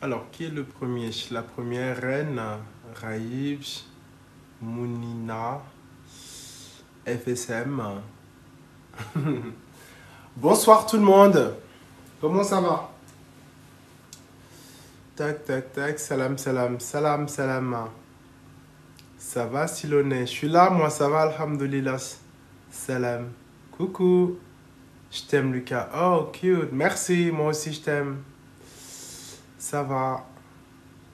Alors, qui est le premier? La première reine, Raïb, Mounina, FSM. Bonsoir tout le monde. Comment ça va? Tac, tac, tac, salam, salam, salam, salam. Ça va, Siloné Je suis là, moi, ça va, alhamdoulilah. Salam. Coucou. Je t'aime, Lucas. Oh, cute. Merci, moi aussi, je t'aime. Ça va.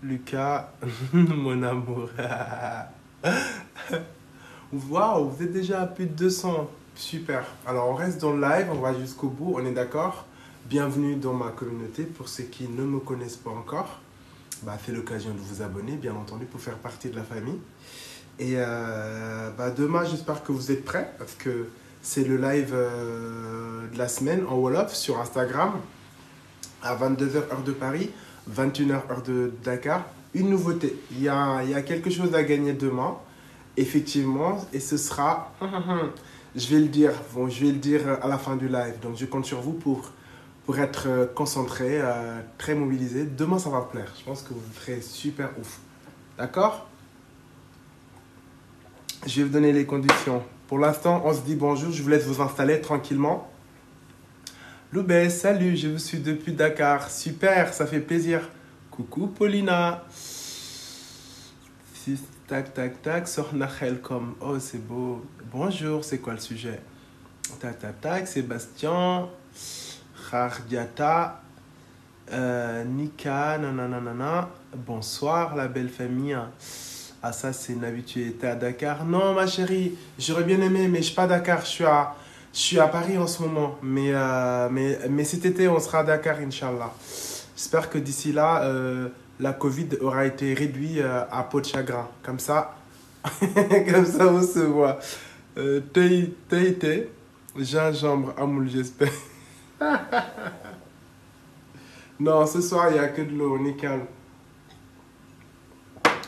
Lucas, mon amour. Waouh, vous êtes déjà à plus de 200. Super. Alors, on reste dans le live, on va jusqu'au bout, on est d'accord? Bienvenue dans ma communauté. Pour ceux qui ne me connaissent pas encore, bah, c'est l'occasion de vous abonner, bien entendu, pour faire partie de la famille. Et euh, bah, demain, j'espère que vous êtes prêts, parce que c'est le live euh, de la semaine en Wolof sur Instagram, à 22h heure de Paris, 21h heure de Dakar. Une nouveauté, il y a, il y a quelque chose à gagner demain, effectivement, et ce sera... je vais le dire, bon, je vais le dire à la fin du live. Donc, je compte sur vous pour pour être euh, concentré, euh, très mobilisé. Demain, ça va plaire. Je pense que vous ferez super ouf. D'accord? Je vais vous donner les conditions. Pour l'instant, on se dit bonjour. Je vous laisse vous installer tranquillement. Loubet, salut, je vous suis depuis Dakar. Super, ça fait plaisir. Coucou Paulina. Tac, tac, tac, sort comme. Oh, c'est beau. Bonjour, c'est quoi le sujet? Tac, tac, tac, Sébastien. Diata, euh, Nika, nanana, bonsoir la belle famille. Ah ça c'est une habituée, à Dakar? Non ma chérie, j'aurais bien aimé mais je suis pas à Dakar, je suis à, je suis à Paris en ce moment. Mais, euh, mais, mais cet été on sera à Dakar Inch'Allah. J'espère que d'ici là, euh, la Covid aura été réduite à peau de chagrin. Comme ça, comme ça on se voit. Euh, Teite, gingembre, amoul j'espère. non, ce soir, il n'y a que de l'eau, nickel.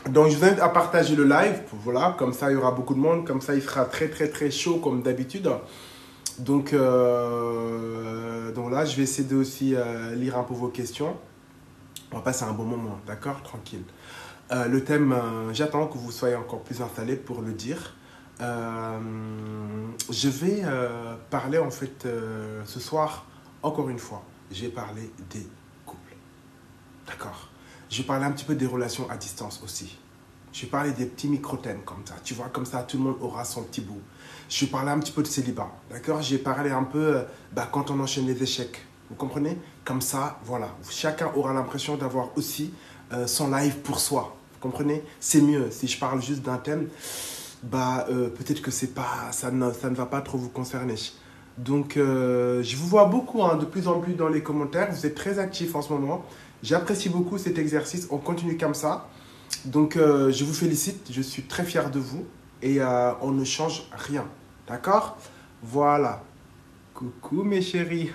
Donc, je vous invite à partager le live. Voilà, comme ça, il y aura beaucoup de monde. Comme ça, il sera très, très, très chaud comme d'habitude. Donc, euh, donc là, je vais essayer de aussi euh, lire un peu vos questions. On va passer un bon moment, d'accord? Tranquille. Euh, le thème, j'attends que vous soyez encore plus installés pour le dire. je vais parler en fait ce soir encore une fois, j'ai parlé des couples. D'accord? Je vais parler un petit peu des relations à distance aussi. Je vais parler des petits micro-thèmes comme ça. Tu vois, comme ça, tout le monde aura son petit bout. Je vais parler un petit peu de célibat. D'accord? J'ai parlé un peu euh, bah, quand on enchaîne les échecs. Vous comprenez? Comme ça, voilà. Chacun aura l'impression d'avoir aussi euh, son live pour soi. Vous comprenez? C'est mieux. Si je parle juste d'un thème, bah, euh, peut-être que c'est pas, ça, ne, ça ne va pas trop vous concerner. Donc, je vous vois beaucoup hein, de plus en plus dans les commentaires. Vous êtes très actifs en ce moment. J'apprécie beaucoup cet exercice. On continue comme ça. Donc, je vous félicite. Je suis très fier de vous. Et euh, on ne change rien. D'accord? Voilà. Coucou mes chéris.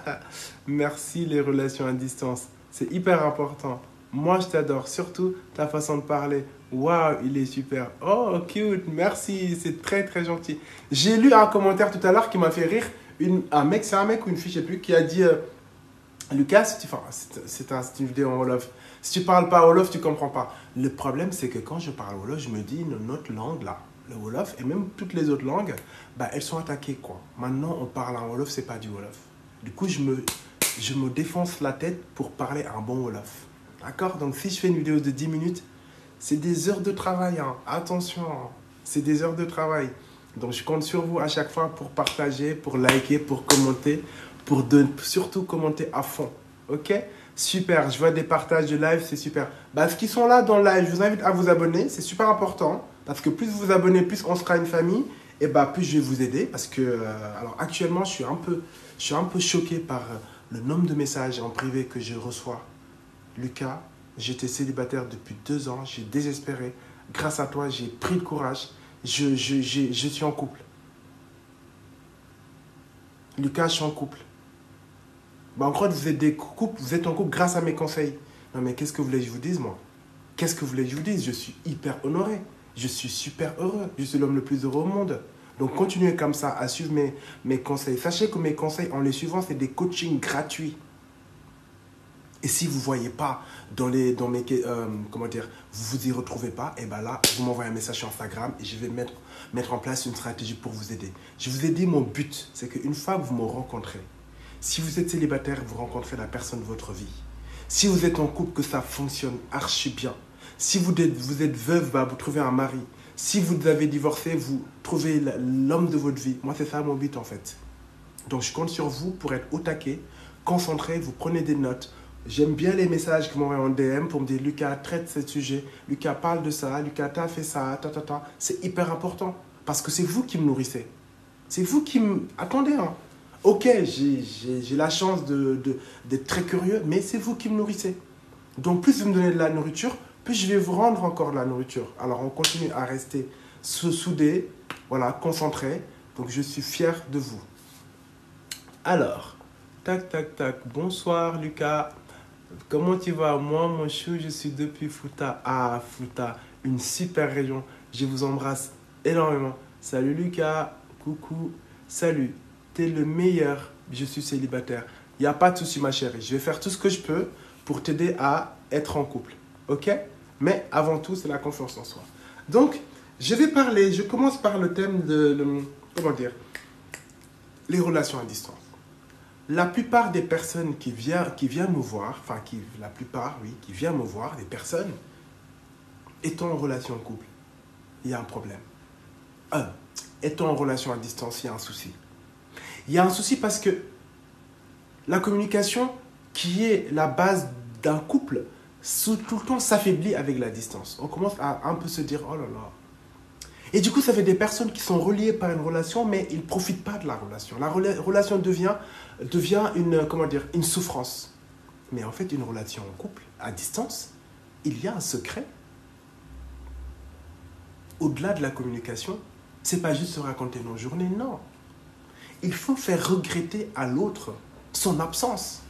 Merci les relations à distance. C'est hyper important. Moi, je t'adore. Surtout ta façon de parler. Waouh, il est super. Oh, cute, merci, c'est très très gentil. J'ai lu un commentaire tout à l'heure qui m'a fait rire. Un mec, c'est un mec ou une fille, je sais plus, qui a dit euh, Lucas, c'est un, une vidéo en Wolof. Si tu parles pas Wolof, tu comprends pas. Le problème, c'est que quand je parle Wolof, je me dis notre langue là, le Wolof et même toutes les autres langues, bah, elles sont attaquées quoi. Maintenant, on parle en Wolof, c'est pas du Wolof. Du coup, je me, je me défonce la tête pour parler un bon Wolof. D'accord? Donc, si je fais une vidéo de 10 minutes, c'est des heures de travail. Hein. Attention, hein. c'est des heures de travail. Donc, je compte sur vous à chaque fois pour partager, pour liker, pour commenter, pour surtout commenter à fond. Ok? Super, je vois des partages de live, c'est super. Bah, ceux qui sont là dans le live, je vous invite à vous abonner, c'est super important. Parce que plus vous vous abonnez, plus on sera une famille. Et bah, plus je vais vous aider. Parce que, euh, alors actuellement, je suis, un peu, je suis un peu choqué par euh, le nombre de messages en privé que je reçois. Lucas, J'étais célibataire depuis deux ans, j'ai désespéré. Grâce à toi, j'ai pris le courage. Je, je, je, suis en couple. Lucas, je suis en couple. Bah, en vous êtes des couples, vous êtes en couple grâce à mes conseils. Non, mais qu'est-ce que vous voulez que je vous dise, moi? Qu'est-ce que vous voulez que je vous dise? Je suis hyper honoré. Je suis super heureux. Je suis l'homme le plus heureux au monde. Donc, continuez comme ça à suivre mes, mes conseils. Sachez que mes conseils, en les suivant, c'est des coachings gratuits. Et si vous ne voyez pas dans les, dans mes, euh, comment dire, vous vous y retrouvez pas, et eh ben là, vous m'envoyez un message sur Instagram et je vais mettre, mettre en place une stratégie pour vous aider. Je vous ai dit, mon but, c'est qu'une fois que vous me rencontrez, si vous êtes célibataire, vous rencontrez la personne de votre vie. Si vous êtes en couple, que ça fonctionne archi bien. Si vous êtes, vous êtes veuve, bah, vous trouvez un mari. Si vous avez divorcé, vous trouvez l'homme de votre vie. Moi, c'est ça mon but en fait. Donc, je compte sur vous pour être au taquet, concentré, vous prenez des notes, J'aime bien les messages qui m'envoient en DM pour me dire Lucas, traite ce sujet, Lucas, parle de ça, Lucas, t'as fait ça, ta, ta, ta. C'est hyper important parce que c'est vous qui me nourrissez. C'est vous qui me. Attendez, hein. Ok, j'ai la chance d'être de, très curieux, mais c'est vous qui me nourrissez. Donc, plus vous me donnez de la nourriture, plus je vais vous rendre encore de la nourriture. Alors, on continue à rester soudés, voilà, concentrés. Donc, je suis fier de vous. Alors, tac, tac, tac. Bonsoir, Lucas. Comment tu vas? Moi, mon chou, je suis depuis Fouta. Ah, Fouta, une super région. Je vous embrasse énormément. Salut Lucas, coucou, salut. T'es le meilleur. Je suis célibataire. Il n'y a pas de souci, ma chérie. Je vais faire tout ce que je peux pour t'aider à être en couple. Ok? Mais avant tout, c'est la confiance en soi. Donc, je vais parler. Je commence par le thème de. comment dire Les relations à distance la plupart des personnes qui viennent, qui viennent me voir, enfin, qui, la plupart, oui, qui viennent me voir, des personnes étant en relation en couple, il y a un problème. Un, étant en relation à distance, il y a un souci. Il y a un souci parce que la communication, qui est la base d'un couple, tout le temps s'affaiblit avec la distance. On commence à un peu se dire, oh là là, et du coup, ça fait des personnes qui sont reliées par une relation, mais ils ne profitent pas de la relation. La relation devient, devient une, comment dire, une souffrance. Mais en fait, une relation en couple, à distance, il y a un secret. Au-delà de la communication, c'est pas juste se raconter nos journées, non. Il faut faire regretter à l'autre son absence.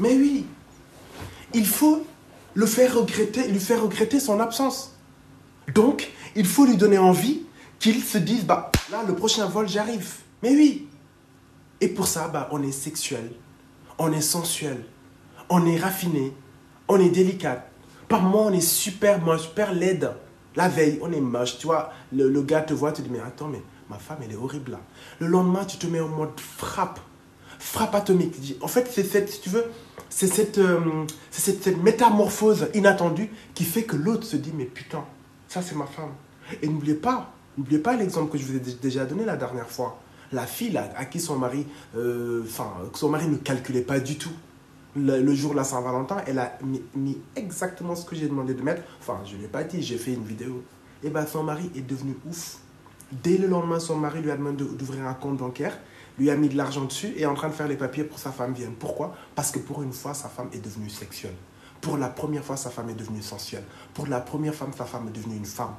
Mais oui, il faut le faire regretter, lui faire regretter son absence. Donc, il faut lui donner envie qu'il se dise, bah là, le prochain vol, j'arrive. Mais oui. Et pour ça, bah, on est sexuel, on est sensuel, on est raffiné, on est délicat. Par moi, on est super moche, super laide. La veille, on est moche. Tu vois, le, gars te voit, tu te dis, mais attends, mais ma femme, elle est horrible là. Le lendemain, tu te mets en mode frappe. Frappe atomique. En fait, c'est cette, si tu veux, c'est cette, euh, cette, métamorphose inattendue qui fait que l'autre se dit, mais putain, ça, c'est ma femme. Et n'oubliez pas, n'oubliez pas l'exemple que je vous ai déjà donné la dernière fois. La fille à qui son mari, euh, enfin, son mari ne calculait pas du tout. Le, jour de la Saint-Valentin, elle a mis, exactement ce que j'ai demandé de mettre. Enfin, je ne l'ai pas dit, j'ai fait une vidéo. Et bien, son mari est devenu ouf. Dès le lendemain, son mari lui a demandé d'ouvrir un compte bancaire, lui a mis de l'argent dessus et est en train de faire les papiers pour que sa femme vienne. Pourquoi? Parce que pour une fois, sa femme est devenue sexuelle. Pour la première fois, sa femme est devenue sensuelle. Pour la première fois, sa femme est devenue une femme.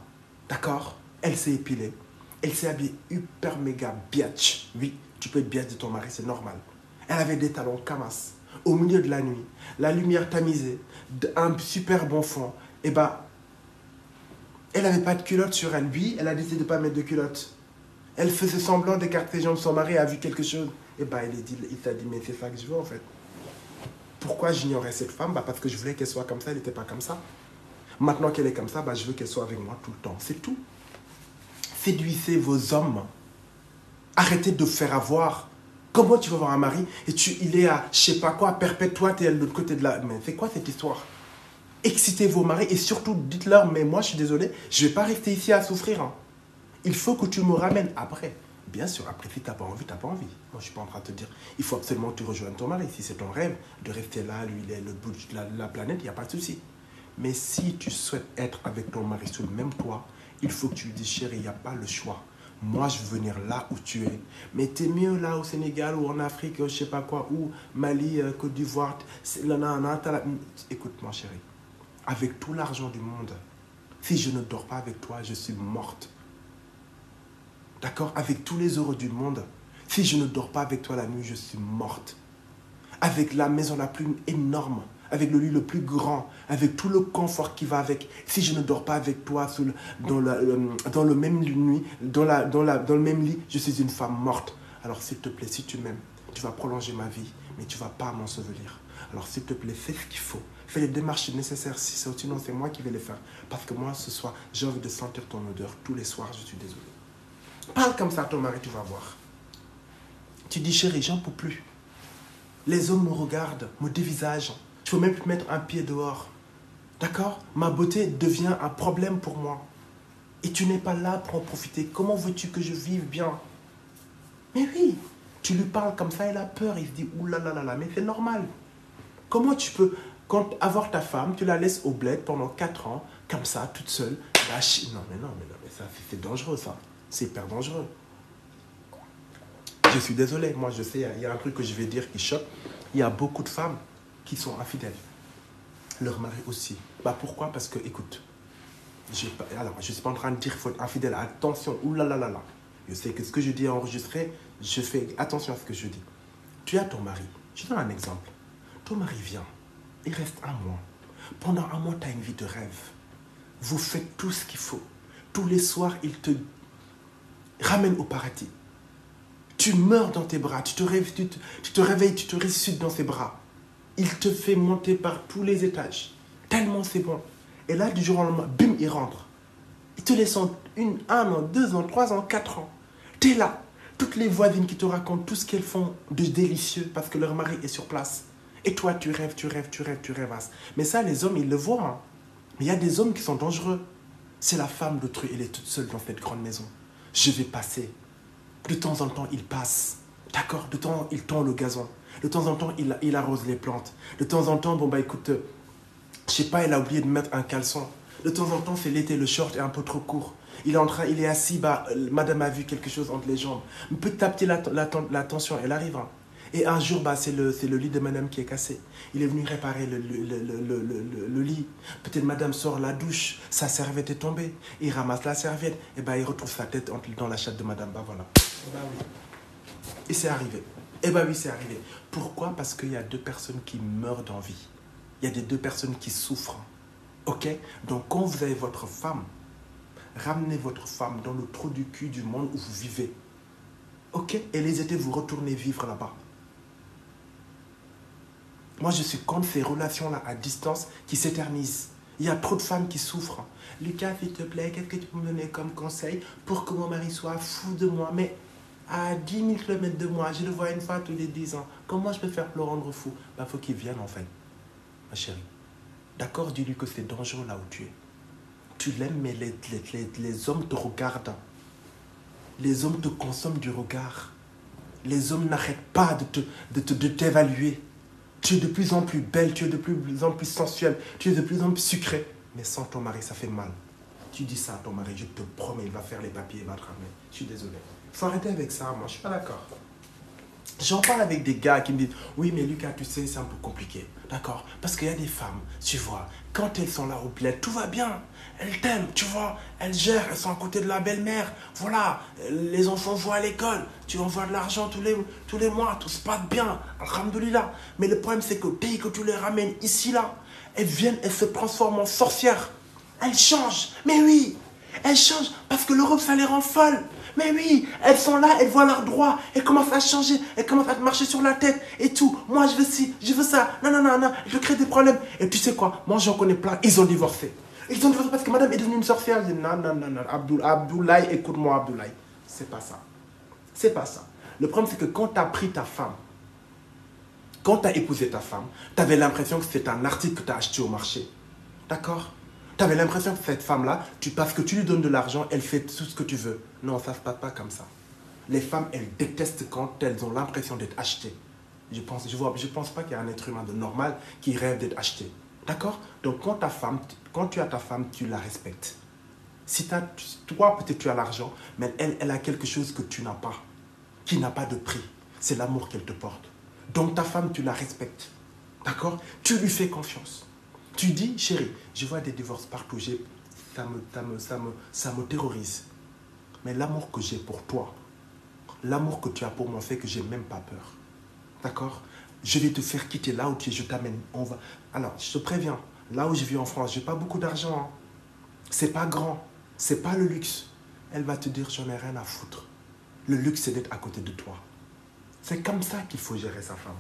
D'accord? Elle s'est épilée. Elle s'est habillée hyper méga biatch. Oui, tu peux être biatch de ton mari, c'est normal. Elle avait des talons camas. Au milieu de la nuit, la lumière tamisée, un super bon fond. Et eh bah, elle n'avait pas de culotte sur elle. Lui, elle a décidé de ne pas mettre de culotte. Elle faisait semblant d'écarter les jambes. Son mari a vu quelque chose. Et eh bah, il, il t'a dit, mais c'est ça que je veux en fait. Pourquoi j'ignorais cette femme? Bah Parce que je voulais qu'elle soit comme ça, elle n'était pas comme ça. Maintenant qu'elle est comme ça, bah, je veux qu'elle soit avec moi tout le temps. C'est tout. Séduisez vos hommes. Arrêtez de faire avoir. Comment tu vas voir un mari et tu, il est à, je sais pas quoi, perpète-toi, tu es de l'autre côté de la... Mais c'est quoi cette histoire? Excitez vos maris et surtout dites-leur, mais moi je suis désolé, je ne vais pas rester ici à souffrir. Hein. Il faut que tu me ramènes après. Bien sûr, après, si tu n'as pas envie, tu n'as pas envie. Moi, je ne suis pas en train de te dire, il faut absolument que tu rejoignes ton mari. Si c'est ton rêve de rester là, lui, il est le bout de la, planète, il n'y a pas de souci. Mais si tu souhaites être avec ton mari sous le même toit, il faut que tu lui dises, chérie, il n'y a pas le choix. Moi, je veux venir là où tu es. Mais tu es mieux là au Sénégal ou en Afrique, je ne sais pas quoi, ou Mali, euh, Côte d'Ivoire. Écoute-moi, chérie. Avec tout l'argent du monde, si je ne dors pas avec toi, je suis morte. D'accord? Avec tous les euros du monde. Si je ne dors pas avec toi la nuit, je suis morte. Avec la maison la plus énorme, avec le lit le plus grand, avec tout le confort qui va avec. Si je ne dors pas avec toi dans, le même lit, je suis une femme morte. Alors s'il te plaît, si tu m'aimes, tu vas prolonger ma vie, mais tu vas pas m'ensevelir. Alors s'il te plaît, fais ce qu'il faut. Fais les démarches nécessaires. Si c'est sinon, c'est moi qui vais les faire. Parce que moi, ce soir, j'ai envie de sentir ton odeur. Tous les soirs, je suis désolé. Parle comme ça ton mari, tu vas voir. Tu dis, chérie, j'en peux plus. Les hommes me regardent, me dévisagent. Je peux même plus mettre un pied dehors. D'accord? Ma beauté devient un problème pour moi. Et tu n'es pas là pour en profiter. Comment veux-tu que je vive bien? Mais oui, tu lui parles comme ça, il a peur, il se dit oulala, là là là, mais c'est normal. Comment tu peux, quand avoir ta femme, tu la laisses au bled pendant 4 ans, comme ça, toute seule Non, mais non, mais non, mais ça, c'est dangereux, ça. C'est hyper dangereux. Je suis désolé, moi je sais, il y a un truc que je vais dire qui choque. Il y a beaucoup de femmes qui sont infidèles. Leur mari aussi. Bah pourquoi? Parce que, écoute, je ne suis pas en train de dire qu'il faut être infidèle. Attention, oulala, là, là, là. Je sais que ce que je dis est enregistré, je fais attention à ce que je dis. Tu as ton mari. Je donne un exemple. Ton mari vient, il reste un mois. Pendant un mois, tu as une vie de rêve. Vous faites tout ce qu'il faut. Tous les soirs, il te ramène au paradis. Tu meurs dans tes bras, tu te, réveilles, tu te, réveilles, tu te dans ses bras. Il te fait monter par tous les étages. Tellement c'est bon. Et là, du jour au lendemain, bim, il rentre. Il te laisse une, un an, deux ans, trois ans, quatre ans. Tu es là. Toutes les voisines qui te racontent tout ce qu'elles font de délicieux parce que leur mari est sur place. Et toi, tu rêves, tu rêves, tu rêves, tu rêvasses. Mais ça, les hommes, ils le voient. Hein. Mais il y a des hommes qui sont dangereux. C'est la femme d'autrui, elle est toute seule dans cette grande maison. Je vais passer. De temps en temps, il passe. D'accord? De temps en temps, il tend le gazon. De temps en temps, il, arrose les plantes. De temps en temps, bon, bah écoute, euh, je sais pas, il a oublié de mettre un caleçon. De temps en temps, c'est l'été, le short est un peu trop court. Il est, en train, il est assis, bah, euh, madame a vu quelque chose entre les jambes. Petit à petit, la, la, tension, elle arrive. Hein. Et un jour, bah, c'est le, le lit de madame qui est cassé. Il est venu réparer le, le, le lit. Peut-être madame sort la douche, sa serviette est tombée. Il ramasse la serviette, et bah, il retrouve sa tête dans la chatte de madame. Bah voilà. Bah oui. Et c'est arrivé. Eh bah oui, c'est arrivé. Pourquoi? Parce qu'il y a deux personnes qui meurent d'envie. Il y a des deux personnes qui souffrent. Ok? Donc quand vous avez votre femme, ramenez votre femme dans le trou du cul du monde où vous vivez. Ok? Et les étés, vous retournez vivre là-bas. Moi, je suis contre ces relations-là à distance qui s'éternisent. Il y a trop de femmes qui souffrent. Lucas, s'il te plaît, qu'est-ce que tu peux me donner comme conseil pour que mon mari soit fou de moi Mais à 10 000 km de moi, je le vois une fois tous les 10 ans. Comment je peux faire pour le rendre fou? Bah, faut qu'il vienne en ma chérie. D'accord, dis-lui que c'est dangereux là où tu es. Tu l'aimes, mais les, les, hommes te regardent. Les hommes te consomment du regard. Les hommes n'arrêtent pas de t'évaluer. De te, de tu es de plus en plus belle, tu es de plus en plus sensuelle, tu es de plus en plus sucrée. Mais sans ton mari, ça fait mal. Tu dis ça à ton mari, je te promets, il va faire les papiers, il va te ramener. Je suis désolé. Faut arrêter avec ça, moi, je suis pas d'accord. J'en parle avec des gars qui me disent Oui, mais Lucas, tu sais, c'est un peu compliqué. D'accord Parce qu'il y a des femmes, tu vois, quand elles sont là au bled, tout va bien. Elles t'aiment, tu vois. Elles gèrent, elles sont à côté de la belle-mère. Voilà, les enfants vont à l'école. Tu envoies de l'argent tous les, mois, tout se passe bien. Alhamdoulilah. Mais le problème, c'est que dès que tu les ramènes ici, là, elles viennent, elles se transforment en sorcières. Elles changent. Mais oui, elles changent parce que l'Europe, ça les rend folles. Mais oui, elles sont là, elles voient leurs droits, elles commencent à changer, elles commencent à te marcher sur la tête? Et tout. Moi, je veux ci, je veux ça. Non, non, non, non, je crée des problèmes. Et tu sais quoi? Moi, j'en connais plein, ils ont divorcé. Ils ont divorcé parce que madame est devenue une sorcière. Non, non, non, non, Abdoulaye, écoute-moi, Abdoulaye. C'est pas ça. C'est pas ça. Le problème, c'est que quand tu as pris ta femme, quand tu as épousé ta femme, tu avais l'impression que c'était un article que tu as acheté au marché. D'accord? Tu avais l'impression que cette femme-là, tu, parce que tu lui donnes de l'argent, elle fait tout ce que tu veux. Non, ça ne se passe pas comme ça. Les femmes, elles détestent quand elles ont l'impression d'être achetées. Je pense, je vois, je pense pas qu'il y a un être humain de normal qui rêve d'être acheté. D'accord? Donc quand ta femme, quand tu as ta femme, tu la respectes. Si toi, peut-être tu as l'argent, mais elle, elle a quelque chose que tu n'as pas, qui n'a pas de prix. C'est l'amour qu'elle te porte. Donc ta femme, tu la respectes. D'accord? Tu lui fais confiance. Tu dis, chérie, je vois des divorces partout, ça me, ça, me, ça, me, ça me terrorise. Mais l'amour que j'ai pour toi, l'amour que tu as pour moi fait que j'ai même pas peur. D'accord? Je vais te faire quitter là où tu es, je t'amène. On va. Alors, je te préviens, là où je vis en France, j'ai pas beaucoup d'argent. Hein. C'est pas grand, c'est pas le luxe. Elle va te dire, j'en ai rien à foutre. Le luxe, c'est d'être à côté de toi. C'est comme ça qu'il faut gérer sa femme.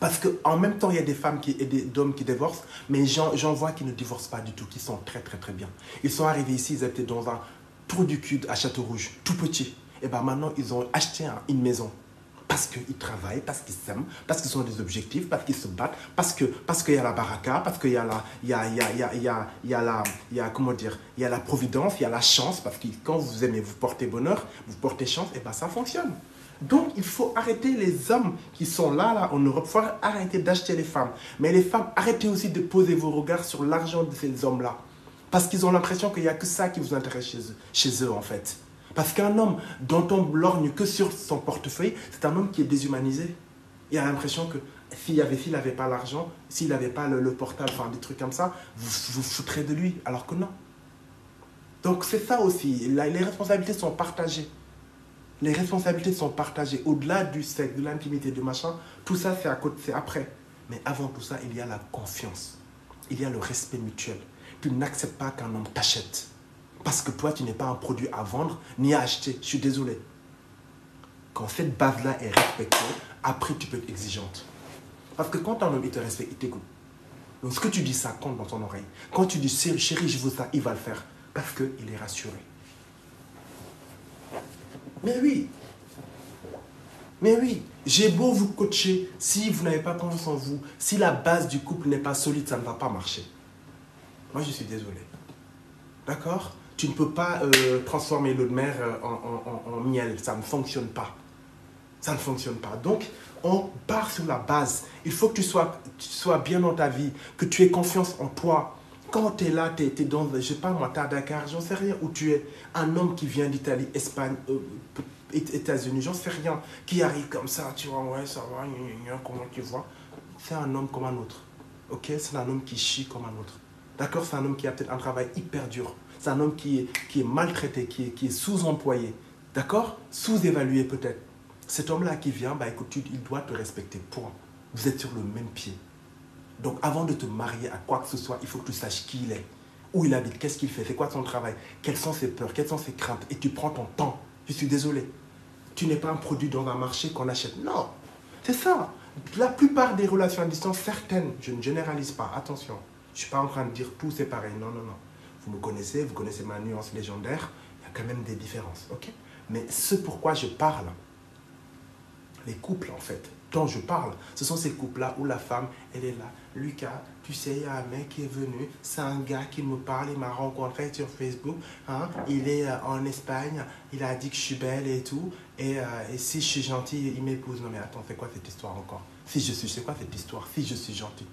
Parce qu'en même temps, il y a des femmes qui, et des hommes qui divorcent, mais j'en vois qui ne divorcent pas du tout, qui sont très très très bien. Ils sont arrivés ici, ils étaient dans un trou du cul à Château Rouge, tout petit. Et bien maintenant, ils ont acheté une maison parce qu'ils travaillent, parce qu'ils s'aiment, parce qu'ils ont des objectifs, parce qu'ils se battent, parce que parce qu'il y a la baraka, parce qu'il y a la providence, il y a la chance parce que quand vous aimez, vous portez bonheur, vous portez chance et ben ça fonctionne. Donc il faut arrêter les hommes qui sont là là en Europe, il faut arrêter d'acheter les femmes. Mais les femmes, arrêtez aussi de poser vos regards sur l'argent de ces hommes là parce qu'ils ont l'impression qu'il n'y a que ça qui vous intéresse chez eux, chez eux en fait. Parce qu'un homme dont on lorgne que sur son portefeuille, c'est un homme qui est déshumanisé. Il a l'impression que s'il avait, n'avait pas l'argent, s'il n'avait pas le, portable, enfin des trucs comme ça, vous vous foutrez de lui, alors que non. Donc c'est ça aussi, les responsabilités sont partagées. Les responsabilités sont partagées au-delà du sexe, de l'intimité, du machin. Tout ça, c'est à côté, c'est après. Mais avant tout ça, il y a la confiance. Il y a le respect mutuel. Tu n'acceptes pas qu'un homme t'achète. Parce que toi, tu n'es pas un produit à vendre ni à acheter. Je suis désolé. Quand cette base-là est respectée, après, tu peux être exigeante. Parce que quand un homme il te respecte, il t'écoute. Donc ce que tu dis, ça compte dans ton oreille. Quand tu dis chérie, je veux ça, il va le faire. Parce qu'il est rassuré. Mais oui. Mais oui. J'ai beau vous coacher, si vous n'avez pas confiance en vous, si la base du couple n'est pas solide, ça ne va pas marcher. Moi, je suis désolé. D'accord? Tu ne peux pas euh, transformer l'eau de mer euh, en, miel. Ça ne fonctionne pas. Ça ne fonctionne pas. Donc, on part sur la base. Il faut que tu sois, tu sois bien dans ta vie, que tu aies confiance en toi. Quand tu es là, tu es, dans, je sais pas moi, à Dakar, j'en sais rien, où tu es un homme qui vient d'Italie, Espagne, euh, États-Unis, j'en sais rien, qui arrive comme ça, tu vois, ouais, ça va, comment tu vois. C'est un homme comme un autre. Ok? C'est un homme qui chie comme un autre. D'accord? C'est un homme qui a peut-être un travail hyper dur. C'est un homme qui est, qui est maltraité, qui est, qui est sous-employé. D'accord? Sous-évalué peut-être. Cet homme-là qui vient, bah écoute, il doit te respecter. Point. Vous êtes sur le même pied. Donc avant de te marier à quoi que ce soit, il faut que tu saches qui il est, où il habite, qu'est-ce qu'il fait, c'est quoi son travail, quelles sont ses peurs, quelles sont ses craintes. Et tu prends ton temps. Je suis désolé. Tu n'es pas un produit dans un marché qu'on achète. Non. C'est ça. La plupart des relations à distance, certaines, je ne généralise pas, attention. Je ne suis pas en train de dire tout c'est pareil. Non, non, non vous me connaissez, vous connaissez ma nuance légendaire, il y a quand même des différences, ok? Mais ce pourquoi je parle, les couples en fait, dont je parle, ce sont ces couples-là où la femme, elle est là. Lucas, tu sais, il y a un mec qui est venu, c'est un gars qui me parle, il m'a rencontré sur Facebook, hein, il est euh, en Espagne, il a dit que je suis belle et tout, et, euh, et si je suis gentille, il m'épouse. Non mais attends, c'est quoi cette histoire encore? Si je suis, c'est quoi cette histoire? Si je suis gentil.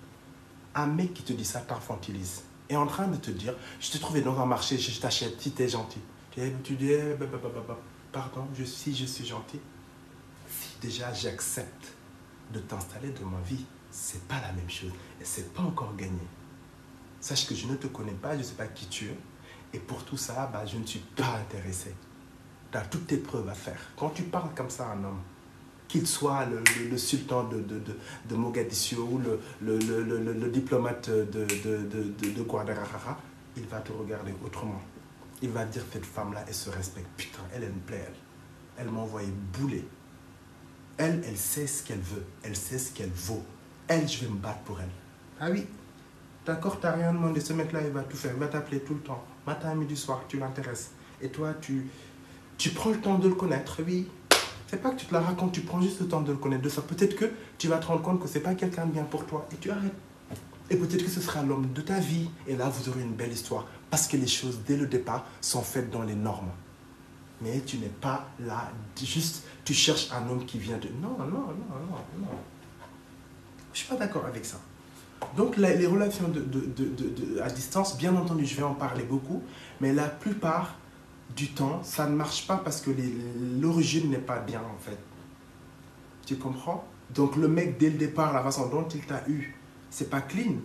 Un mec qui te dit ça t'infantilise est en train de te dire, je t'ai trouvé dans un marché, je t'achète si tu es gentil. Tu dis, eh, bah, bah, bah, pardon, si je suis gentil, si déjà j'accepte de t'installer dans ma vie, c'est pas la même chose et c'est pas encore gagné. Sache que je ne te connais pas, je ne sais pas qui tu es et pour tout ça, bah, je ne suis pas intéressé. Tu as toutes tes preuves à faire. Quand tu parles comme ça à un homme, qu'il soit le, sultan de, Mogadiscio ou le, diplomate de, de, de, Guadalajara, il va te regarder autrement. Il va dire cette femme-là, elle se respecte. Putain, elle, elle me plaît, elle. Elle m'a envoyé bouler. Elle, elle sait ce qu'elle veut. Elle sait ce qu'elle vaut. Elle, je vais me battre pour elle. Ah oui, d'accord, t'as rien demandé. Ce mec-là, il va tout faire. Il va t'appeler tout le temps. Matin, midi, soir, tu l'intéresses. Et toi, tu, tu prends le temps de le connaître, oui. C'est pas que tu te la racontes, tu prends juste le temps de le connaître. De ça, peut-être que tu vas te rendre compte que c'est pas quelqu'un de bien pour toi et tu arrêtes. Et peut-être que ce sera l'homme de ta vie. Et là, vous aurez une belle histoire. Parce que les choses, dès le départ, sont faites dans les normes. Mais tu n'es pas là, juste, tu cherches un homme qui vient de... Non, non, non, non, non. Je suis pas d'accord avec ça. Donc, les relations à distance, bien entendu, je vais en parler beaucoup, mais la plupart du temps, ça ne marche pas parce que l'origine n'est pas bien en fait. Tu comprends? Donc le mec, dès le départ, la façon dont il t'a eu, c'est pas clean.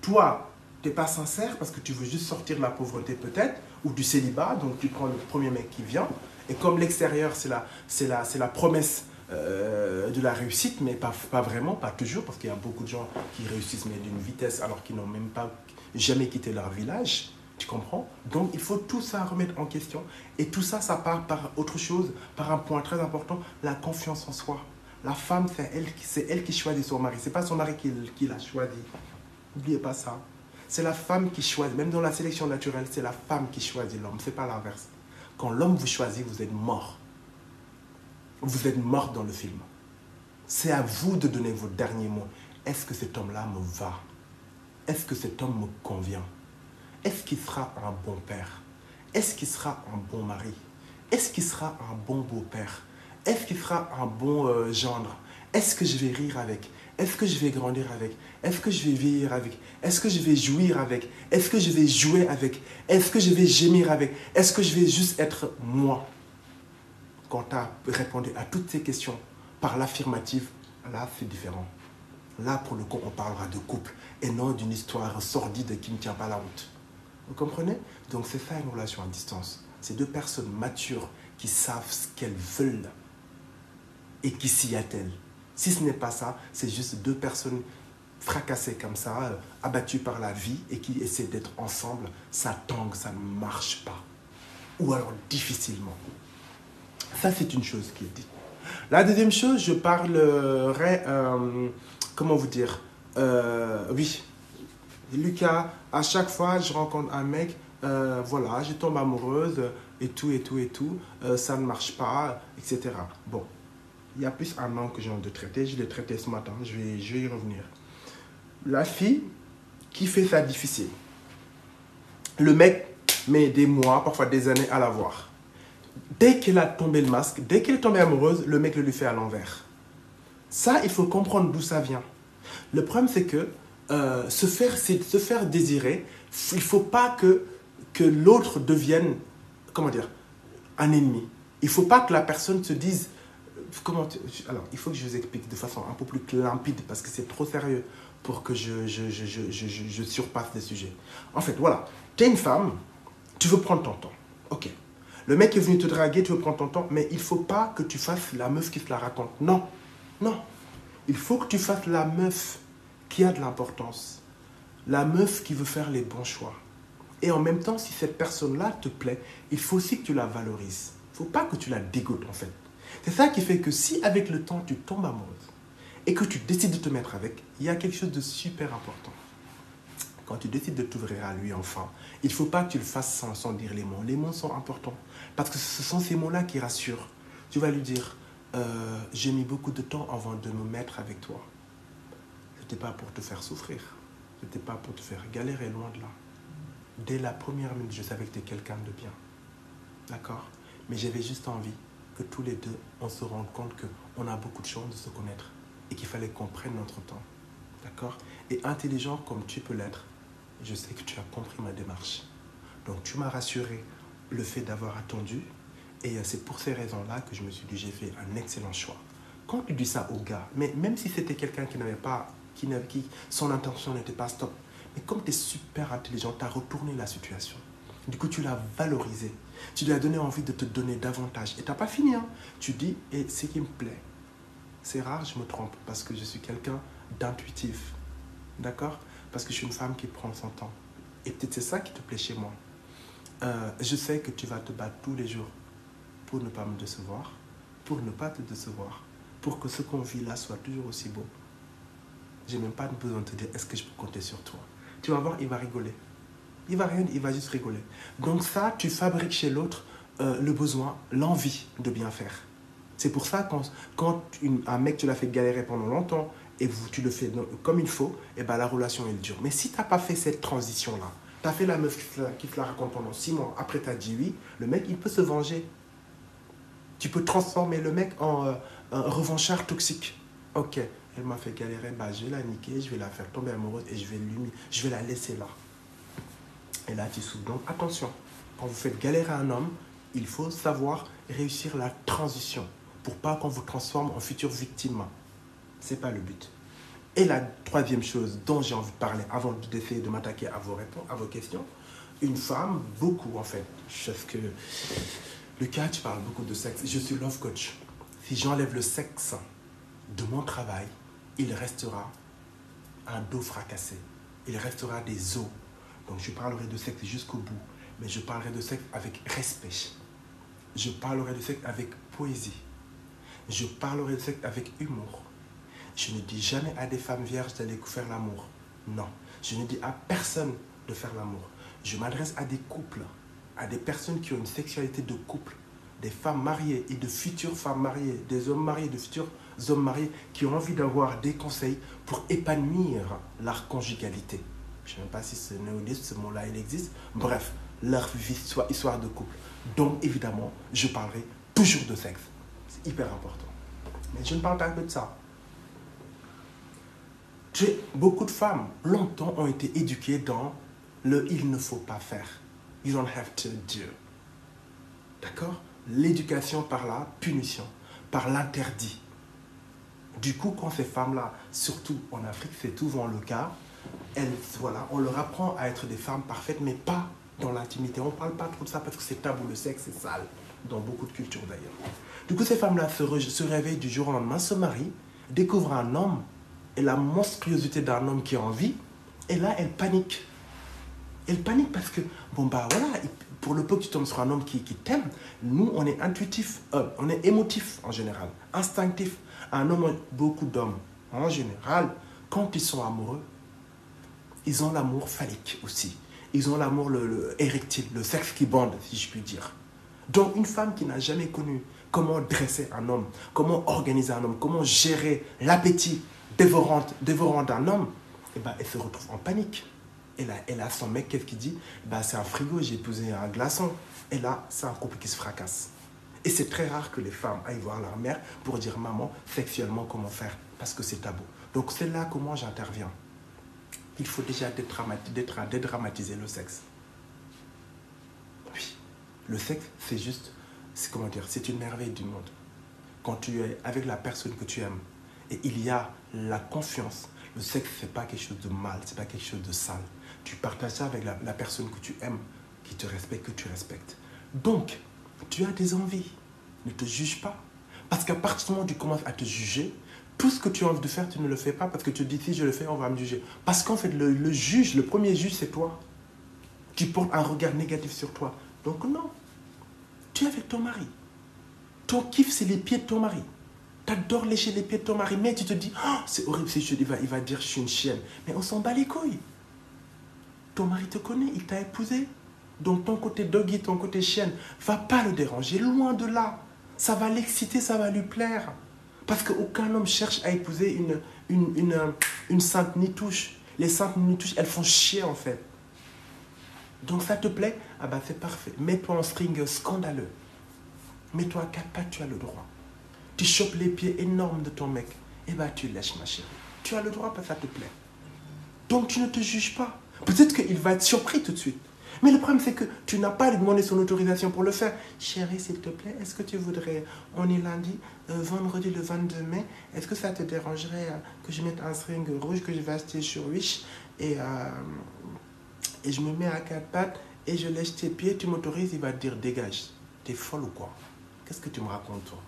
Toi, tu n'es pas sincère parce que tu veux juste sortir de la pauvreté peut-être, ou du célibat, donc tu prends le premier mec qui vient. Et comme l'extérieur, c'est la, la, la promesse euh, de la réussite, mais pas, pas vraiment, pas toujours, parce qu'il y a beaucoup de gens qui réussissent, mais d'une vitesse alors qu'ils n'ont même pas jamais quitté leur village. Tu comprends? Donc il faut tout ça remettre en question. Et tout ça, ça part par autre chose, par un point très important, la confiance en soi. La femme, c'est elle, c'est elle qui choisit son mari. C'est pas son mari qui, qui l'a choisi. N'oubliez pas ça. C'est la femme qui choisit. Même dans la sélection naturelle, c'est la femme qui choisit l'homme. C'est pas l'inverse. Quand l'homme vous choisit, vous êtes mort. Vous êtes mort dans le film. C'est à vous de donner vos derniers mots. Est-ce que cet homme-là me va? Est-ce que cet homme me convient? Est-ce qu'il sera un bon père? Est-ce qu'il sera un bon mari? Est-ce qu'il sera un bon beau-père? Est-ce qu'il sera un bon euh, gendre? Est-ce que je vais rire avec? Est-ce que je vais grandir avec? Est-ce que je vais vieillir avec? Est-ce que je vais jouir avec? Est-ce que je vais jouer avec? Est-ce que je vais gémir avec? Est-ce que je vais juste être moi? Quand tu as répondu à toutes ces questions par l'affirmative, là c'est différent. Là, pour le coup, on parlera de couple et non d'une histoire sordide qui ne tient pas la route. Vous comprenez? Donc c'est ça une relation à distance. C'est deux personnes matures qui savent ce qu'elles veulent et qui s'y attellent. Si ce n'est pas ça, c'est juste deux personnes fracassées comme ça, euh, abattues par la vie et qui essaient d'être ensemble. Ça tangue, ça ne marche pas. Ou alors difficilement. Ça, c'est une chose qui est dite. La deuxième chose, je parlerai, euh, comment vous dire, euh, oui, Lucas, à chaque fois, je rencontre un mec, voilà, je tombe amoureuse et tout, et tout, et tout, ça ne marche pas, etc. Bon, il y a plus un an que j'ai envie de traiter, je l'ai traité ce matin, je vais, je vais y revenir. La fille qui fait ça difficile, le mec met des mois, parfois des années à la voir dès qu'elle a tombé le masque, dès qu'elle est tombée amoureuse, le mec le lui fait à l'envers. Ça, il faut comprendre d'où ça vient. Le problème, c'est que euh, se, faire, se faire désirer, il ne faut pas que, que l'autre devienne, comment dire, un ennemi. Il ne faut pas que la personne se dise, comment, alors, il faut que je vous explique de façon un peu plus limpide, parce que c'est trop sérieux pour que je, surpasse les sujets. En fait, voilà, tu es une femme, tu veux prendre ton temps. Ok, le mec est venu te draguer, tu veux prendre ton temps, mais il faut pas que tu fasses la meuf qui te la raconte. Non, non. Il faut que tu fasses la meuf qui a de l'importance. La meuf qui veut faire les bons choix. Et en même temps, si cette personne-là te plaît, il faut aussi que tu la valorises. Il faut pas que tu la dégoûtes en fait. C'est ça qui fait que si avec le temps tu tombes amoureuse et que tu décides de te mettre avec, il y a quelque chose de super important quand tu décides de t'ouvrir à lui enfin, il ne faut pas que tu le fasses sans, dire les mots. Les mots sont importants. Parce que ce sont ces mots-là qui rassurent. Tu vas lui dire, euh, j'ai mis beaucoup de temps avant de me mettre avec toi. Ce n'était pas pour te faire souffrir. Ce n'était pas pour te faire galérer, loin de là. Dès la première minute, je savais que tu es quelqu'un de bien. D'accord? Mais j'avais juste envie que tous les deux, on se rende compte qu'on a beaucoup de chance de se connaître et qu'il fallait qu'on prenne notre temps. D'accord? Et intelligent comme tu peux l'être, je sais que tu as compris ma démarche. Donc tu m'as rassuré le fait d'avoir attendu. Et c'est pour ces raisons-là que je me suis dit, j'ai fait un excellent choix. Quand tu dis ça au gars, mais même si c'était quelqu'un qui n'avait pas, qui, qui son intention n'était pas stop, mais comme tu es super intelligent, tu as retourné la situation. Du coup, tu l'as valorisé. Tu lui as donné envie de te donner davantage. Et tu n'as pas fini. Hein. Tu dis, et ce qui me plaît, c'est rare, je me trompe, parce que je suis quelqu'un d'intuitif. D'accord? Parce que je suis une femme qui prend son temps. Et peut-être c'est ça qui te plaît chez moi. Euh, je sais que tu vas te battre tous les jours pour ne pas me décevoir, pour ne pas te décevoir, pour que ce qu'on vit là soit toujours aussi beau. J'ai même pas besoin de te dire est-ce que je peux compter sur toi? Tu vas voir, il va rigoler. Il va rien, il va juste rigoler. Donc ça, tu fabriques chez l'autre euh, le besoin, l'envie de bien faire. C'est pour ça quand, quand un mec, tu l'as fait galérer pendant longtemps et vous, tu le fais comme il faut, et ben la relation, elle dure. Mais si tu n'as pas fait cette transition-là, tu as fait la meuf qui te, la, raconte pendant six mois, après tu as dit oui, le mec, il peut se venger. Tu peux transformer le mec en euh, revanchard toxique. Ok, elle m'a fait galérer, bah, je vais la niquer, je vais la faire tomber amoureuse et je vais, je vais la laisser là. Et là, tu souffres. Donc attention, quand vous faites galérer un homme, il faut savoir réussir la transition pour pas qu'on vous transforme en future victime. Ce n'est pas le but. Et la troisième chose dont j'ai envie de parler avant d'essayer de m'attaquer à vos réponses, à vos questions, une femme, beaucoup en fait, parce que Lucas, tu parles beaucoup de sexe. Je suis love coach. Si j'enlève le sexe de mon travail, il restera un dos fracassé. Il restera des os. Donc je parlerai de sexe jusqu'au bout. Mais je parlerai de sexe avec respect. Je parlerai de sexe avec poésie Je parlerai de sexe avec humour. Je ne dis jamais à des femmes vierges d'aller faire l'amour. Non. Je ne dis à personne de faire l'amour. Je m'adresse à des couples, à des personnes qui ont une sexualité de couple, des femmes mariées et de futures femmes mariées, des hommes mariés, de futurs hommes mariés qui ont envie d'avoir des conseils pour épanouir leur conjugalité. Je ne sais même pas si ce néoliste, ce mot-là, il existe. Bref, leur histoire, histoire de couple. Donc, évidemment, je parlerai toujours de sexe. C'est hyper important. Mais je ne parle pas que de ça. Beaucoup de femmes, longtemps, ont été éduquées dans le il ne faut pas faire. You don't have to do. D'accord? L'éducation par la punition, par l'interdit. Du coup, quand ces femmes-là, surtout en Afrique, c'est souvent le cas, elles, voilà, on leur apprend à être des femmes parfaites, mais pas dans l'intimité. On ne parle pas trop de ça parce que c'est tabou, le sexe, c'est sale, dans beaucoup de cultures d'ailleurs. Du coup, ces femmes-là se, se réveillent du jour au lendemain, se marient, découvrent un homme et la monstruosité d'un homme qui est en vie, et là, elles paniquent. Elles paniquent parce que, bon, bah voilà, pour le peu que tu tombes sur un homme qui, t'aime, nous, on est intuitif, euh, on est émotif en général, instinctif. Un homme, beaucoup d'hommes, en général, quand ils sont amoureux, ils ont l'amour phallique aussi. Ils ont l'amour le, érectile, le sexe qui bande, si je puis dire. Donc une femme qui n'a jamais connu comment dresser un homme, comment organiser un homme, comment gérer l'appétit dévorant, d'un homme, eh ben, elle se retrouve en panique. Elle a son mec, qu'est-ce dit? Bah, C'est un frigo, j'ai épousé un glaçon. Et là, c'est un couple qui se fracasse. Et c'est très rare que les femmes aillent voir leur mère pour dire Maman, sexuellement, comment faire Parce que c'est tabou. Donc c'est là moi j'interviens. Il faut déjà dédramatiser le sexe. Oui, le sexe, c'est juste, c'est comment dire, c'est une merveille du monde. Quand tu es avec la personne que tu aimes et il y a la confiance, le sexe, c'est pas quelque chose de mal, c'est pas quelque chose de sale tu partages ça avec la, personne que tu aimes, qui te respecte, que tu respectes. Donc, tu as des envies. Ne te juge pas. Parce qu'à partir du moment où tu commences à te juger, tout ce que tu as envie de faire, tu ne le fais pas parce que tu te dis si je le fais, on va me juger. Parce qu'en fait, le, juge, le premier juge, c'est toi. Tu portes un regard négatif sur toi. Donc non. Tu es avec ton mari. Ton kiff, c'est les pieds de ton mari. Tu adores lécher les pieds de ton mari, mais tu te dis, oh, c'est horrible si je dis, il va, il va dire je suis une chienne. Mais on s'en bat les couilles. Ton mari te connaît, il t'a épousé. Donc ton côté doggy, ton côté chienne, va pas le déranger, loin de là. Ça va l'exciter, ça va lui plaire. Parce qu'aucun homme cherche à épouser une, une, une, une sainte nitouche. Les saintes nitouches, elles font chier en fait. Donc ça te plaît? Ah bah c'est parfait. Mets-toi en string scandaleux. Mets-toi à quatre pattes, tu as le droit. Tu chopes les pieds énormes de ton mec. Et eh bah tu lèches ma chérie. Tu as le droit parce que ça te plaît. Donc tu ne te juges pas. Peut-être qu'il va être surpris tout de suite. Mais le problème, c'est que tu n'as pas demander son autorisation pour le faire. Chérie, s'il te plaît, est-ce que tu voudrais, on est lundi, euh, vendredi le 22 mai, est-ce que ça te dérangerait euh, que je mette un string rouge que je vais acheter sur Wish et, euh, et je me mets à quatre pattes et je lèche tes pieds, tu m'autorises, il va te dire dégage. T'es folle ou quoi? Qu'est-ce que tu me racontes, toi?